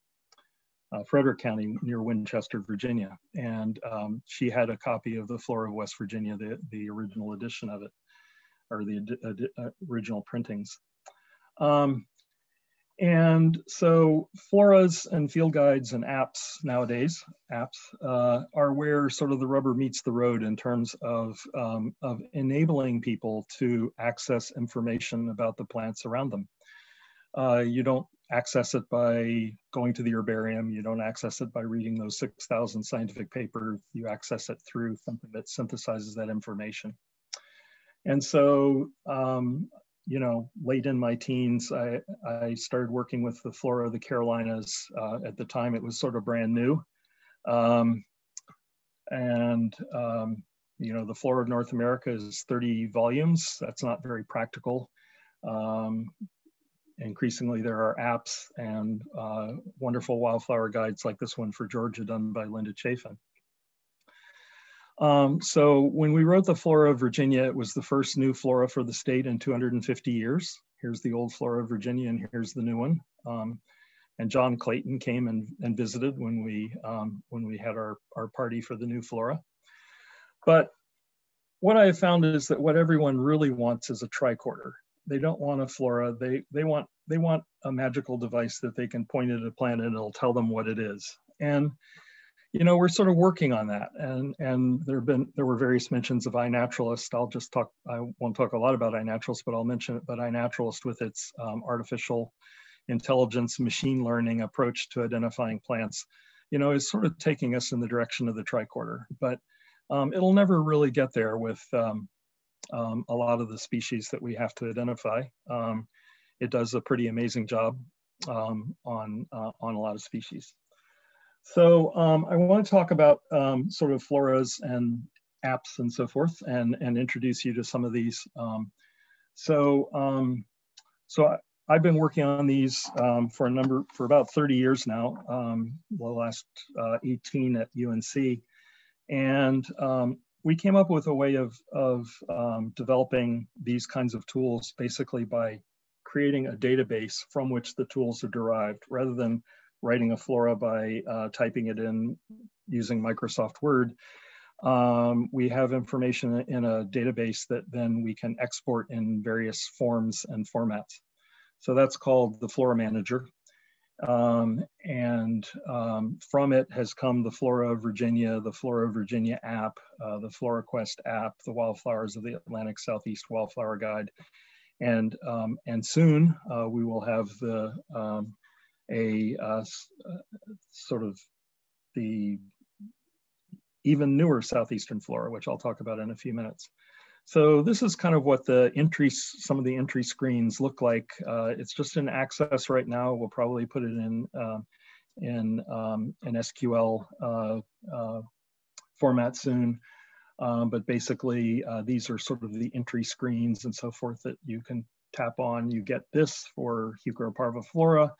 uh, Frederick County near Winchester, Virginia. And um, she had a copy of the Flora of West Virginia, the, the original edition of it, or the uh, original printings. Um, and so floras and field guides and apps nowadays, apps, uh, are where sort of the rubber meets the road in terms of, um, of enabling people to access information about the plants around them. Uh, you don't access it by going to the herbarium. You don't access it by reading those 6,000 scientific papers. You access it through something that synthesizes that information. And so um, you know, late in my teens, I, I started working with the Flora of the Carolinas. Uh, at the time, it was sort of brand new. Um, and, um, you know, the Flora of North America is 30 volumes. That's not very practical. Um, increasingly, there are apps and uh, wonderful wildflower guides like this one for Georgia done by Linda Chafin. Um, so when we wrote the Flora of Virginia, it was the first new flora for the state in 250 years. Here's the old Flora of Virginia and here's the new one. Um, and John Clayton came and, and visited when we, um, when we had our, our party for the new flora. But what I have found is that what everyone really wants is a tricorder. They don't want a flora. They, they, want, they want a magical device that they can point at a plant and it'll tell them what it is. And you know, we're sort of working on that. And, and there have been, there were various mentions of iNaturalist. I'll just talk, I won't talk a lot about iNaturalist, but I'll mention it, but iNaturalist with its um, artificial intelligence, machine learning approach to identifying plants, you know, is sort of taking us in the direction of the tricorder. But um, it'll never really get there with um, um, a lot of the species that we have to identify. Um, it does a pretty amazing job um, on, uh, on a lot of species. So um, I want to talk about um, sort of floras and apps and so forth and, and introduce you to some of these. Um, so um, so I, have been working on these um, for a number, for about 30 years now, um, the last uh, 18 at UNC. And we came up with a way of, of developing these kinds of tools basically by creating a database from which the tools are derived rather than writing a flora by uh, typing it in using Microsoft Word. Um, we have information in a database that then we can export in various forms and formats. So that's called the Flora Manager. Um, and um, from it has come the Flora of Virginia, the Flora of Virginia app, uh, the FloraQuest app, the Wildflowers of the Atlantic Southeast Wildflower Guide. And, um, and soon uh, we will have the um, a uh, uh, sort of the even newer southeastern flora, which I'll talk about in a few minutes. So this is kind of what the entry, some of the entry screens look like. Uh, it's just in access right now. We'll probably put it in uh, in um, an SQL uh, uh, format soon. Um, but basically, uh, these are sort of the entry screens and so forth that you can tap on. You get this for Parviflora.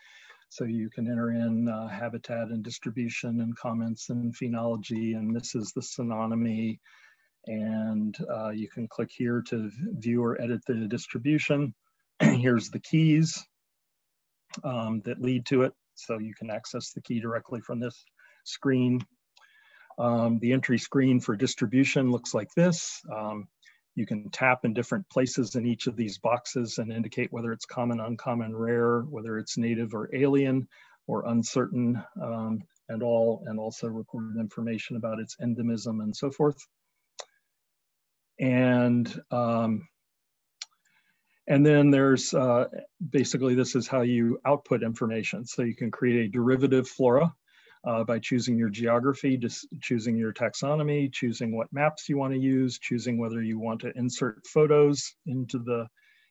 So you can enter in uh, habitat and distribution and comments and phenology, and this is the synonymy. And uh, you can click here to view or edit the distribution. Here's the keys um, that lead to it. So you can access the key directly from this screen. Um, the entry screen for distribution looks like this. Um, you can tap in different places in each of these boxes and indicate whether it's common, uncommon, rare, whether it's native or alien or uncertain um, and all, and also recorded information about its endemism and so forth. And, um, and then there's uh, basically this is how you output information. So you can create a derivative flora uh, by choosing your geography, just choosing your taxonomy, choosing what maps you want to use, choosing whether you want to insert photos into the,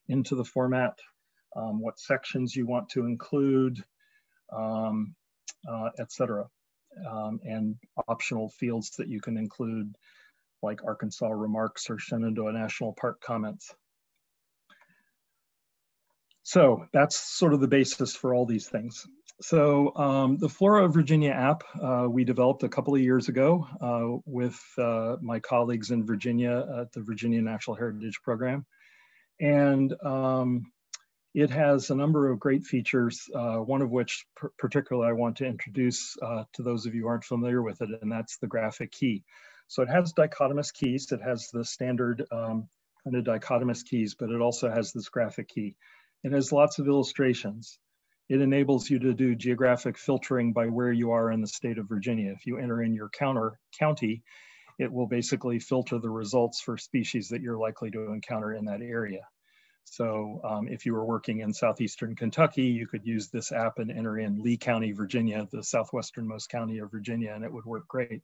into the format, um, what sections you want to include, um, uh. Um, and optional fields that you can include like Arkansas remarks or Shenandoah National Park comments. So that's sort of the basis for all these things. So um, the Flora of Virginia app uh, we developed a couple of years ago uh, with uh, my colleagues in Virginia at the Virginia Natural Heritage Program. And um, it has a number of great features, uh, one of which particularly I want to introduce uh, to those of you who aren't familiar with it, and that's the graphic key. So it has dichotomous keys. It has the standard um, kind of dichotomous keys, but it also has this graphic key. It has lots of illustrations. It enables you to do geographic filtering by where you are in the state of Virginia. If you enter in your counter county, it will basically filter the results for species that you're likely to encounter in that area. So um, if you were working in southeastern Kentucky, you could use this app and enter in Lee County, Virginia, the southwesternmost county of Virginia, and it would work great.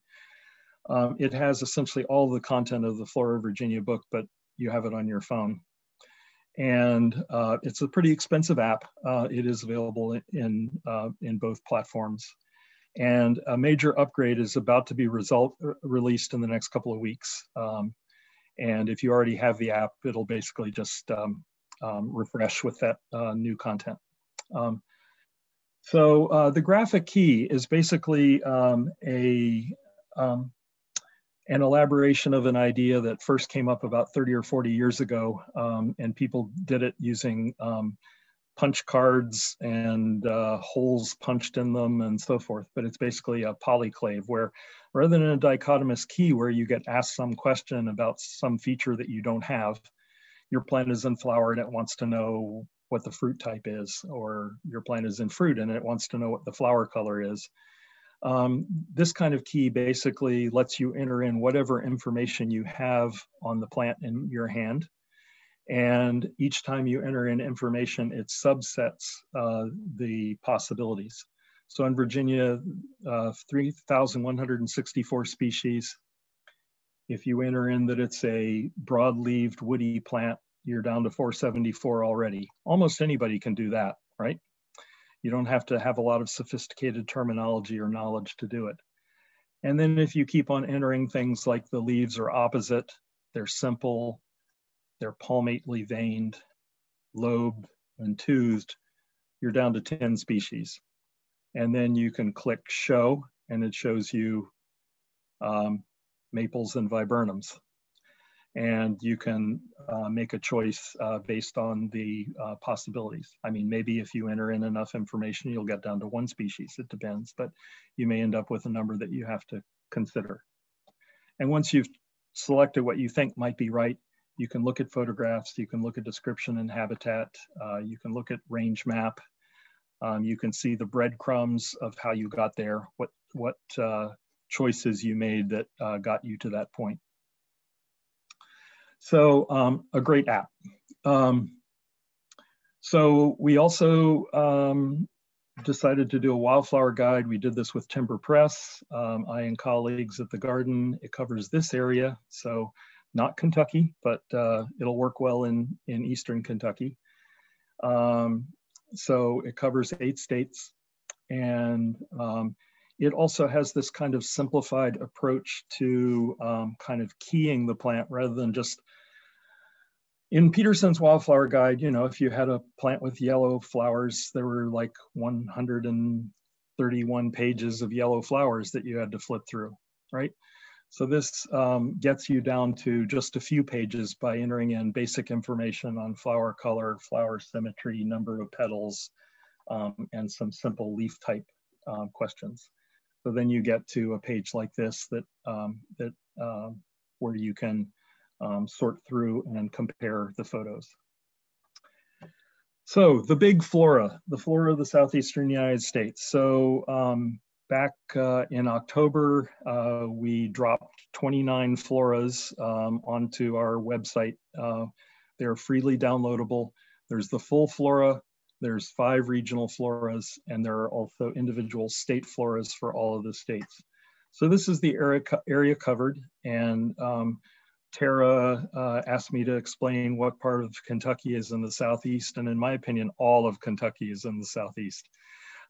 Um, it has essentially all the content of the Flora Virginia book, but you have it on your phone and uh, it's a pretty expensive app. Uh, it is available in, uh, in both platforms. And a major upgrade is about to be result, released in the next couple of weeks. Um, and if you already have the app, it'll basically just um, um, refresh with that uh, new content. Um, so uh, the graphic key is basically um, a, um, an elaboration of an idea that first came up about 30 or 40 years ago, um, and people did it using um, punch cards and uh, holes punched in them and so forth. But it's basically a polyclave where rather than a dichotomous key where you get asked some question about some feature that you don't have, your plant is in flower and it wants to know what the fruit type is, or your plant is in fruit and it wants to know what the flower color is. Um, this kind of key basically lets you enter in whatever information you have on the plant in your hand. And each time you enter in information, it subsets uh, the possibilities. So in Virginia, uh, 3,164 species. If you enter in that it's a broad-leaved woody plant, you're down to 474 already. Almost anybody can do that, right? You don't have to have a lot of sophisticated terminology or knowledge to do it. And then if you keep on entering things like the leaves are opposite, they're simple, they're palmately veined, lobed, and toothed, you're down to 10 species. And then you can click show and it shows you um, maples and viburnums and you can uh, make a choice uh, based on the uh, possibilities. I mean, maybe if you enter in enough information, you'll get down to one species, it depends, but you may end up with a number that you have to consider. And once you've selected what you think might be right, you can look at photographs, you can look at description and habitat, uh, you can look at range map, um, you can see the breadcrumbs of how you got there, what, what uh, choices you made that uh, got you to that point. So um, a great app. Um, so we also um, decided to do a wildflower guide. We did this with Timber Press. Um, I and colleagues at the garden, it covers this area. So not Kentucky, but uh, it'll work well in, in Eastern Kentucky. Um, so it covers eight states and um, it also has this kind of simplified approach to um, kind of keying the plant rather than just in Peterson's wildflower guide, you know, if you had a plant with yellow flowers, there were like 131 pages of yellow flowers that you had to flip through, right? So this um, gets you down to just a few pages by entering in basic information on flower color, flower symmetry, number of petals, um, and some simple leaf type um, questions. So then you get to a page like this that, um, that uh, where you can um, sort through and compare the photos. So the big flora, the flora of the Southeastern United States. So um, back uh, in October, uh, we dropped 29 floras um, onto our website. Uh, they're freely downloadable. There's the full flora, there's five regional floras, and there are also individual state floras for all of the states. So this is the area, area covered, and um, Tara uh, asked me to explain what part of Kentucky is in the southeast, and in my opinion, all of Kentucky is in the southeast.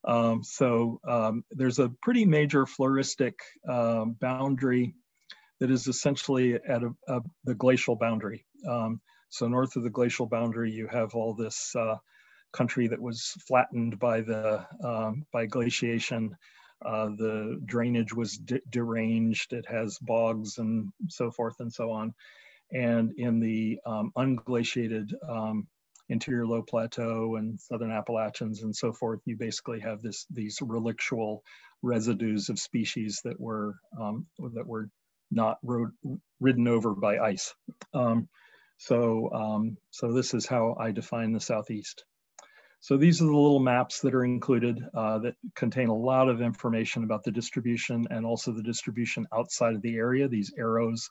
Um, so um, there's a pretty major floristic um, boundary that is essentially at a, a, the glacial boundary. Um, so north of the glacial boundary, you have all this uh, country that was flattened by the um, by glaciation uh, the drainage was deranged. It has bogs and so forth and so on. And in the um, unglaciated um, interior low plateau and southern Appalachians and so forth, you basically have this these relictual residues of species that were um, that were not ridden over by ice. Um, so um, so this is how I define the southeast. So these are the little maps that are included uh, that contain a lot of information about the distribution and also the distribution outside of the area. These arrows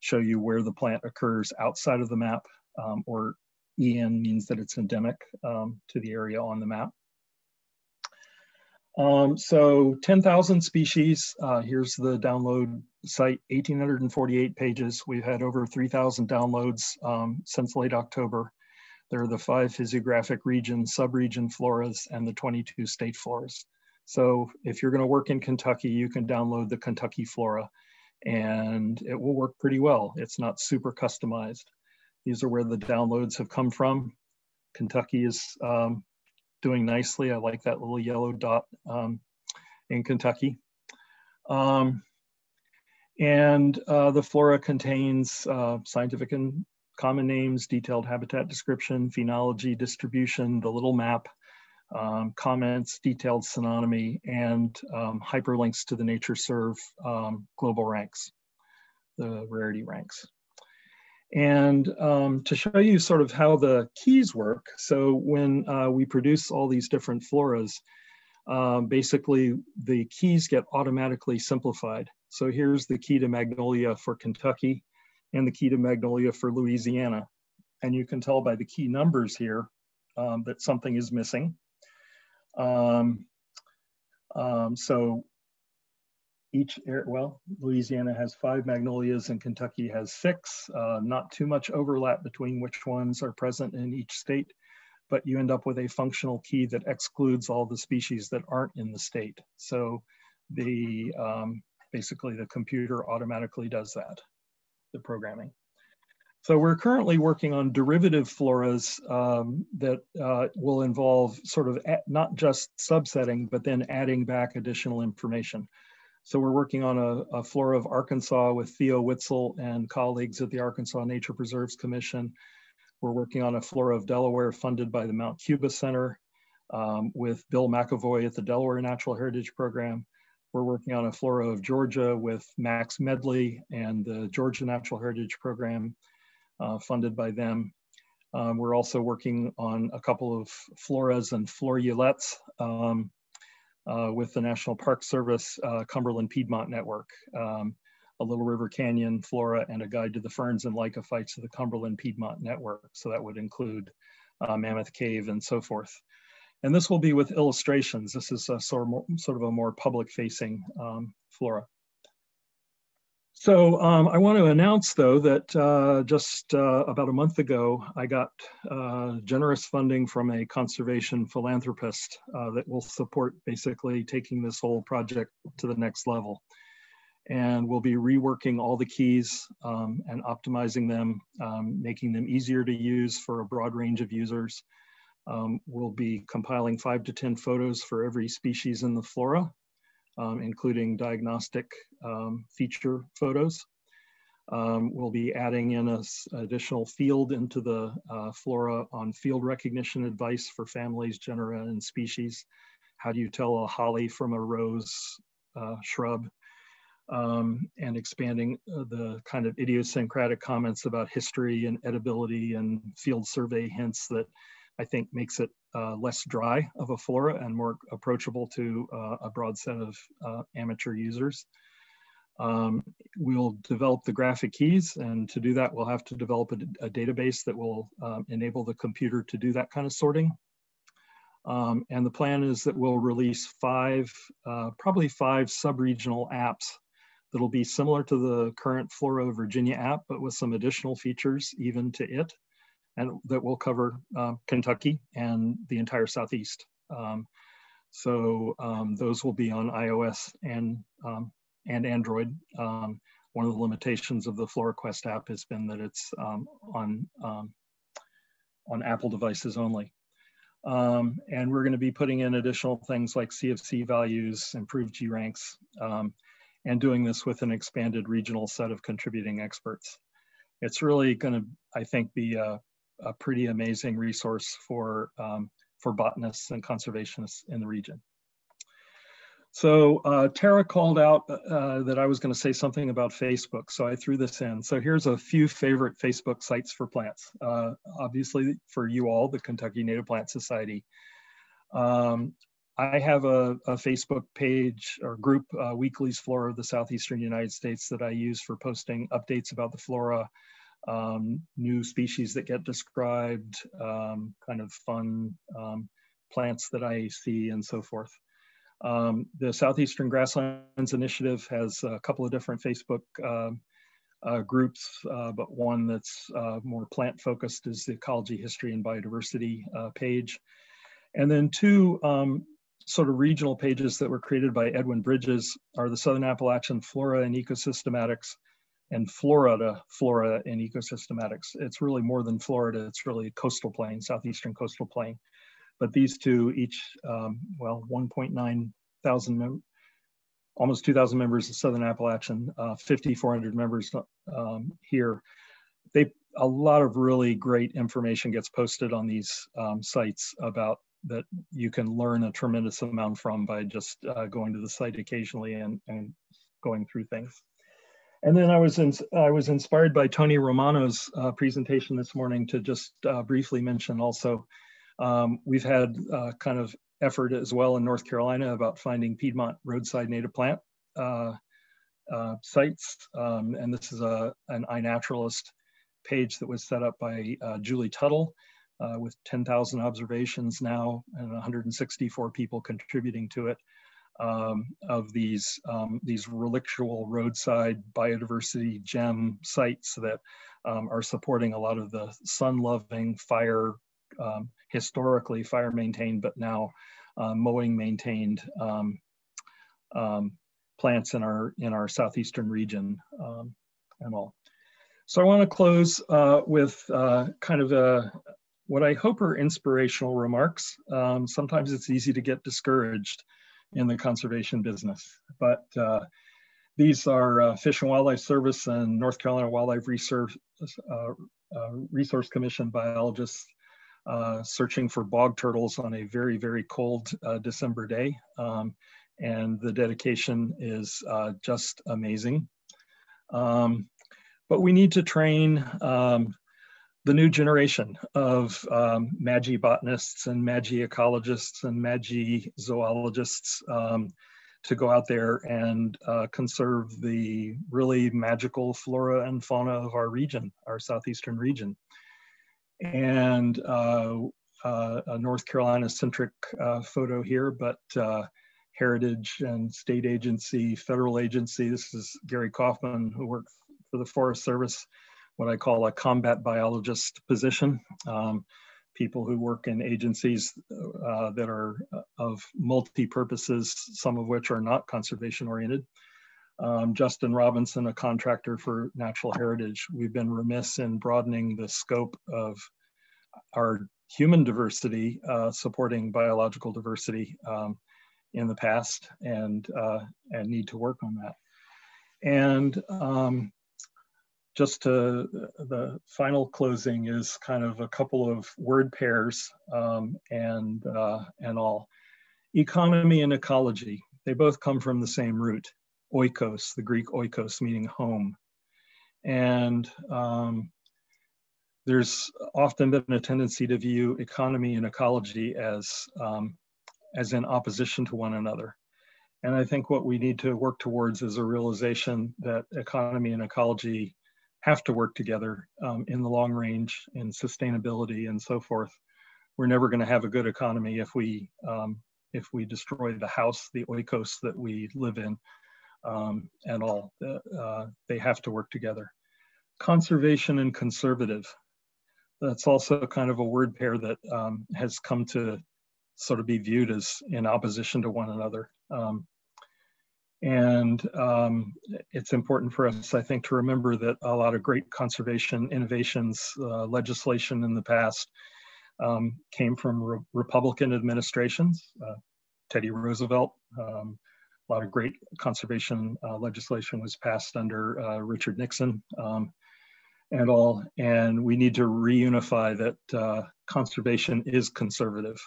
show you where the plant occurs outside of the map um, or EN means that it's endemic um, to the area on the map. Um, so 10,000 species, uh, here's the download site, 1,848 pages. We've had over 3,000 downloads um, since late October. There are the five physiographic regions, subregion floras, and the 22 state floras. So if you're gonna work in Kentucky, you can download the Kentucky Flora and it will work pretty well. It's not super customized. These are where the downloads have come from. Kentucky is um, doing nicely. I like that little yellow dot um, in Kentucky. Um, And uh, the flora contains uh, scientific and common names, detailed habitat description, phenology, distribution, the little map, um, comments, detailed synonymy, and um, hyperlinks to the NatureServe um, global ranks, the rarity ranks. And um, to show you sort of how the keys work, so when uh, we produce all these different floras, um, basically the keys get automatically simplified. So here's the key to Magnolia for Kentucky and the key to Magnolia for Louisiana. And you can tell by the key numbers here um, that something is missing. Um, um, so each, well, Louisiana has five magnolias and Kentucky has six. Uh, not too much overlap between which ones are present in each state, but you end up with a functional key that excludes all the species that aren't in the state. So the um, basically the computer automatically does that, the programming. So we're currently working on derivative floras um, that uh, will involve sort of not just subsetting, but then adding back additional information. So we're working on a, a flora of Arkansas with Theo Witsell and colleagues at the Arkansas Nature Preserves Commission. We're working on a flora of Delaware funded by the Mount Cuba Center um, with Bill McAvoy at the Delaware Natural Heritage Program. We're working on a flora of Georgia with Max Medley and the Georgia Natural Heritage Program uh, funded by them. Um, we're also working on a couple of floras and florulettes um, uh, with the National Park Service uh, Cumberland Piedmont Network, um, a Little River Canyon flora and a guide to the ferns and lycophytes of the Cumberland Piedmont Network. So that would include uh, Mammoth Cave and so forth. And this will be with illustrations. This is a sort of, sort of a more public facing um, flora. So um, I want to announce, though, that uh, just uh, about a month ago, I got uh, generous funding from a conservation philanthropist uh, that will support basically taking this whole project to the next level. And we'll be reworking all the keys um, and optimizing them, um, making them easier to use for a broad range of users. Um, we'll be compiling five to 10 photos for every species in the flora um, including diagnostic um, feature photos. Um, we'll be adding in an additional field into the uh, flora on field recognition advice for families, genera, and species. How do you tell a holly from a rose uh, shrub? Um, and expanding uh, the kind of idiosyncratic comments about history and edibility and field survey hints that I think makes it uh, less dry of a flora and more approachable to uh, a broad set of uh, amateur users. Um, we'll develop the graphic keys and to do that we'll have to develop a, a database that will um, enable the computer to do that kind of sorting. Um, and the plan is that we'll release five, uh, probably five sub-regional apps that'll be similar to the current Flora Virginia app, but with some additional features even to it and that will cover uh, Kentucky and the entire Southeast. Um, so um, those will be on iOS and, um, and Android. Um, one of the limitations of the FloraQuest app has been that it's um, on, um, on Apple devices only. and we're gonna be putting in additional things like CFC values, improved G ranks, and doing this with an expanded regional set of contributing experts. It's really gonna, I think, be a, a pretty amazing resource for, um, for botanists and conservationists in the region. So uh, Tara called out uh, that I was going to say something about Facebook, so I threw this in. So here's a few favorite Facebook sites for plants. Uh, obviously, for you all, the Kentucky Native Plant Society. Um, I have a, a, Facebook page or group, uh, Weakley's Flora of the Southeastern United States, that I use for posting updates about the flora um, new species that get described, um, kind of fun um, plants that I see and so forth. Um, the Southeastern Grasslands Initiative has a couple of different Facebook uh, uh, groups, uh, but one that's uh, more plant focused is the Ecology, History, and Biodiversity uh, page. And then two um, sort of regional pages that were created by Edwin Bridges are the Southern Appalachian Flora and Ecosystematics and Florida, flora and ecosystematics. It's really more than Florida, it's really coastal plain, southeastern coastal plain. But these two each, um, well, 1.9 thousand almost 2,000 members of Southern Appalachian, uh, 5,400 members um, here. They a lot of really great information gets posted on these um, sites about that you can learn a tremendous amount from by just uh, going to the site occasionally and, and going through things. And then I was in, I was inspired by Tony Romano's uh, presentation this morning to just uh, briefly mention also, um, we've had uh, kind of effort as well in North Carolina about finding Piedmont roadside native plant uh, uh, sites. Um, and this is a, an iNaturalist page that was set up by uh, Julie Tuttle with 10,000 observations now and 164 people contributing to it um, of these, um, these relictual roadside biodiversity gem sites that um, are supporting a lot of the sun-loving fire, um, historically fire maintained, but now uh, mowing maintained um, plants in our, in our southeastern region and all. So I want to close uh, with uh, kind of a, what I hope are inspirational remarks. Um, sometimes it's easy to get discouraged in the conservation business, but uh, these are uh, Fish and Wildlife Service and North Carolina Wildlife Research, uh, uh, Resource Commission biologists searching for bog turtles on a very, very cold December day. Um, and the dedication is just amazing. Um, but we need to train um, the new generation of um, Magi botanists and Magi ecologists and Magi zoologists um, to go out there and uh, conserve the really magical flora and fauna of our region, our southeastern region. And uh, uh, a North Carolina centric uh, photo here, but uh, heritage and state agency, federal agency. This is Gary Kauffman, who worked for the Forest Service, what I call a combat biologist position. Um, people who work in agencies uh, that are uh, of multi-purposes, some of which are not conservation oriented. Um, Justin Robinson, a contractor for natural heritage. We've been remiss in broadening the scope of our human diversity, uh, supporting biological diversity um, in the past and, uh, and need to work on that. And um, just to the final closing is kind of a couple of word pairs um, and, uh, and all. Economy and ecology, they both come from the same root, oikos, the Greek oikos meaning home. And um, there's often been a tendency to view economy and ecology as, um, as in opposition to one another. And I think what we need to work towards is a realization that economy and ecology have to work together um, in the long range in sustainability and so forth. We're never going to have a good economy if we um, if we destroy the house, the oikos that we live in, um, and all. Uh, they have to work together. Conservation and conservative. That's also kind of a word pair that um, has come to sort of be viewed as in opposition to one another. Um, and um, it's important for us, I think, to remember that a lot of great conservation innovations, uh, legislation in the past um, came from re Republican administrations. Uh, Teddy Roosevelt, um, a lot of great conservation uh, legislation was passed under uh, Richard Nixon um, and all. And we need to reunify that uh, conservation is conservative.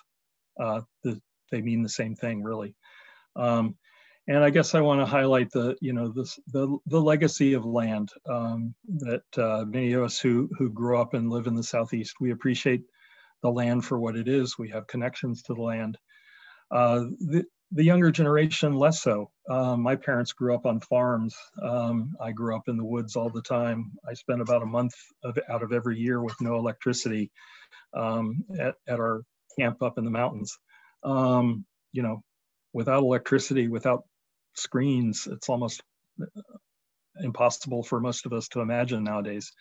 Uh, the, they mean the same thing, really. Um, and I guess I want to highlight the, you know, this, the, the legacy of land um, that uh, many of us who, who grew up and live in the Southeast, we appreciate the land for what it is. We have connections to the land. Uh, the, the younger generation, less so. Um, my parents grew up on farms. Um, I grew up in the woods all the time. I spent about a month of, out of every year with no electricity um, at, at our camp up in the mountains. Um, you know, without electricity, without screens, it's almost uh, impossible for most of us to imagine nowadays.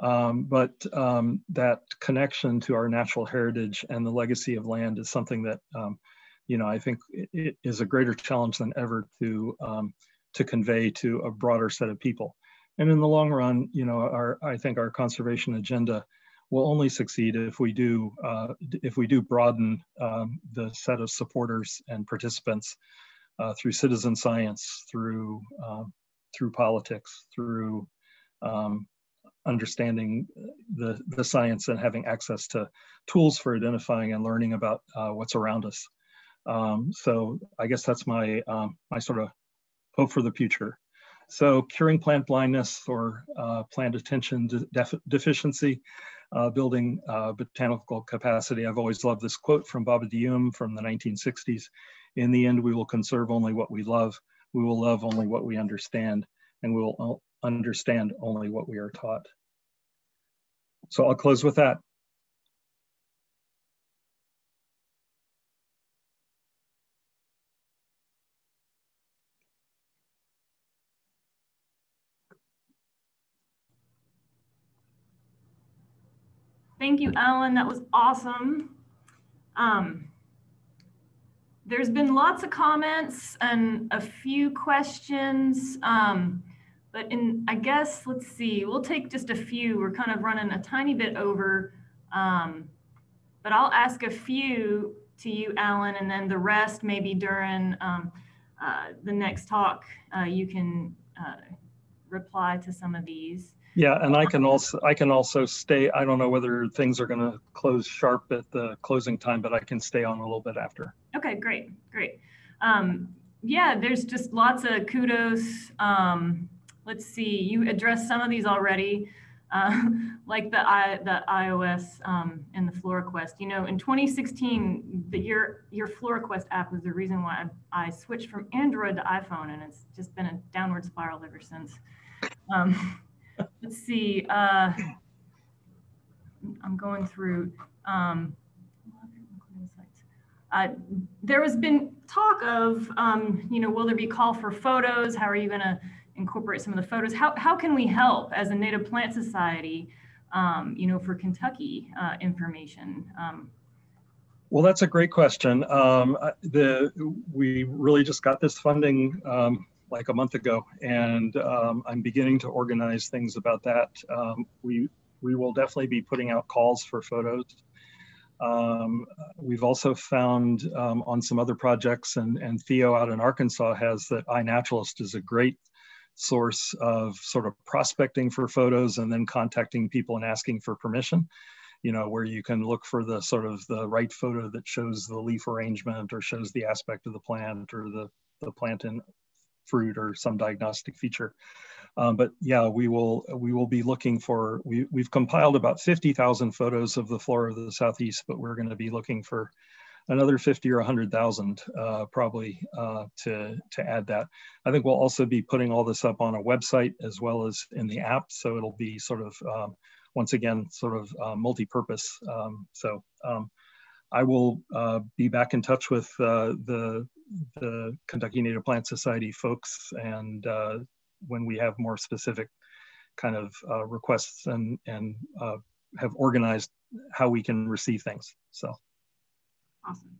Um, but um, that connection to our natural heritage and the legacy of land is something that, um, you know, I think it is a greater challenge than ever to um, to convey to a broader set of people. And in the long run, you know, our I think our conservation agenda will only succeed if we do uh, if we do broaden um, the set of supporters and participants uh, through citizen science, through, um, through politics, through um, understanding the, the science and having access to tools for identifying and learning about uh, what's around us. Um, so I guess that's my, um, my sort of hope for the future. So curing plant blindness or uh, plant attention de deficiency, uh, building uh, botanical capacity. I've always loved this quote from Baba Dioum from the 1960s. In the end, we will conserve only what we love. We will love only what we understand, and we will understand only what we are taught. So I'll close with that. Thank you, Alan. That was awesome. Um, there's been lots of comments and a few questions. Um, but in, I guess, let's see, we'll take just a few. We're kind of running a tiny bit over. Um, but I'll ask a few to you, Alan, and then the rest maybe during um, uh, the next talk, uh, you can uh, reply to some of these. Yeah, and I can also I can also stay. I don't know whether things are going to close sharp at the closing time, but I can stay on a little bit after. Okay, great, great. Um, yeah, there's just lots of kudos. Um, let's see, you addressed some of these already, uh, like the I, the iOS um, and the FloraQuest. You know, in 2016, the your your FloraQuest app was the reason why I, I switched from Android to iPhone, and it's just been a downward spiral ever since. Um, let's see. Uh, I'm going through. Um, uh, there has been talk of, um, you know, will there be call for photos? How are you going to incorporate some of the photos? How, how can we help as a Native Plant Society, um, you know, for Kentucky uh, information? Um, well, that's a great question. Um, the, we really just got this funding um, like a month ago, and um, I'm beginning to organize things about that. Um, we we will definitely be putting out calls for photos. Um, we've also found um, on some other projects, and, and Theo out in Arkansas has that iNaturalist is a great source of sort of prospecting for photos and then contacting people and asking for permission you know, where you can look for the sort of the right photo that shows the leaf arrangement or shows the aspect of the plant or the, the plant in fruit or some diagnostic feature. Um, but yeah, we will we will be looking for we we've compiled about fifty thousand photos of the flora of the southeast, but we're going to be looking for another fifty or hundred thousand uh, probably uh, to to add that. I think we'll also be putting all this up on a website as well as in the app, so it'll be sort of um, once again sort of uh, multi-purpose. Um, so um, I will uh, be back in touch with uh, the the Kentucky Native Plant Society folks, and uh, when we have more specific kind of uh, requests and and uh, have organized how we can receive things. So awesome.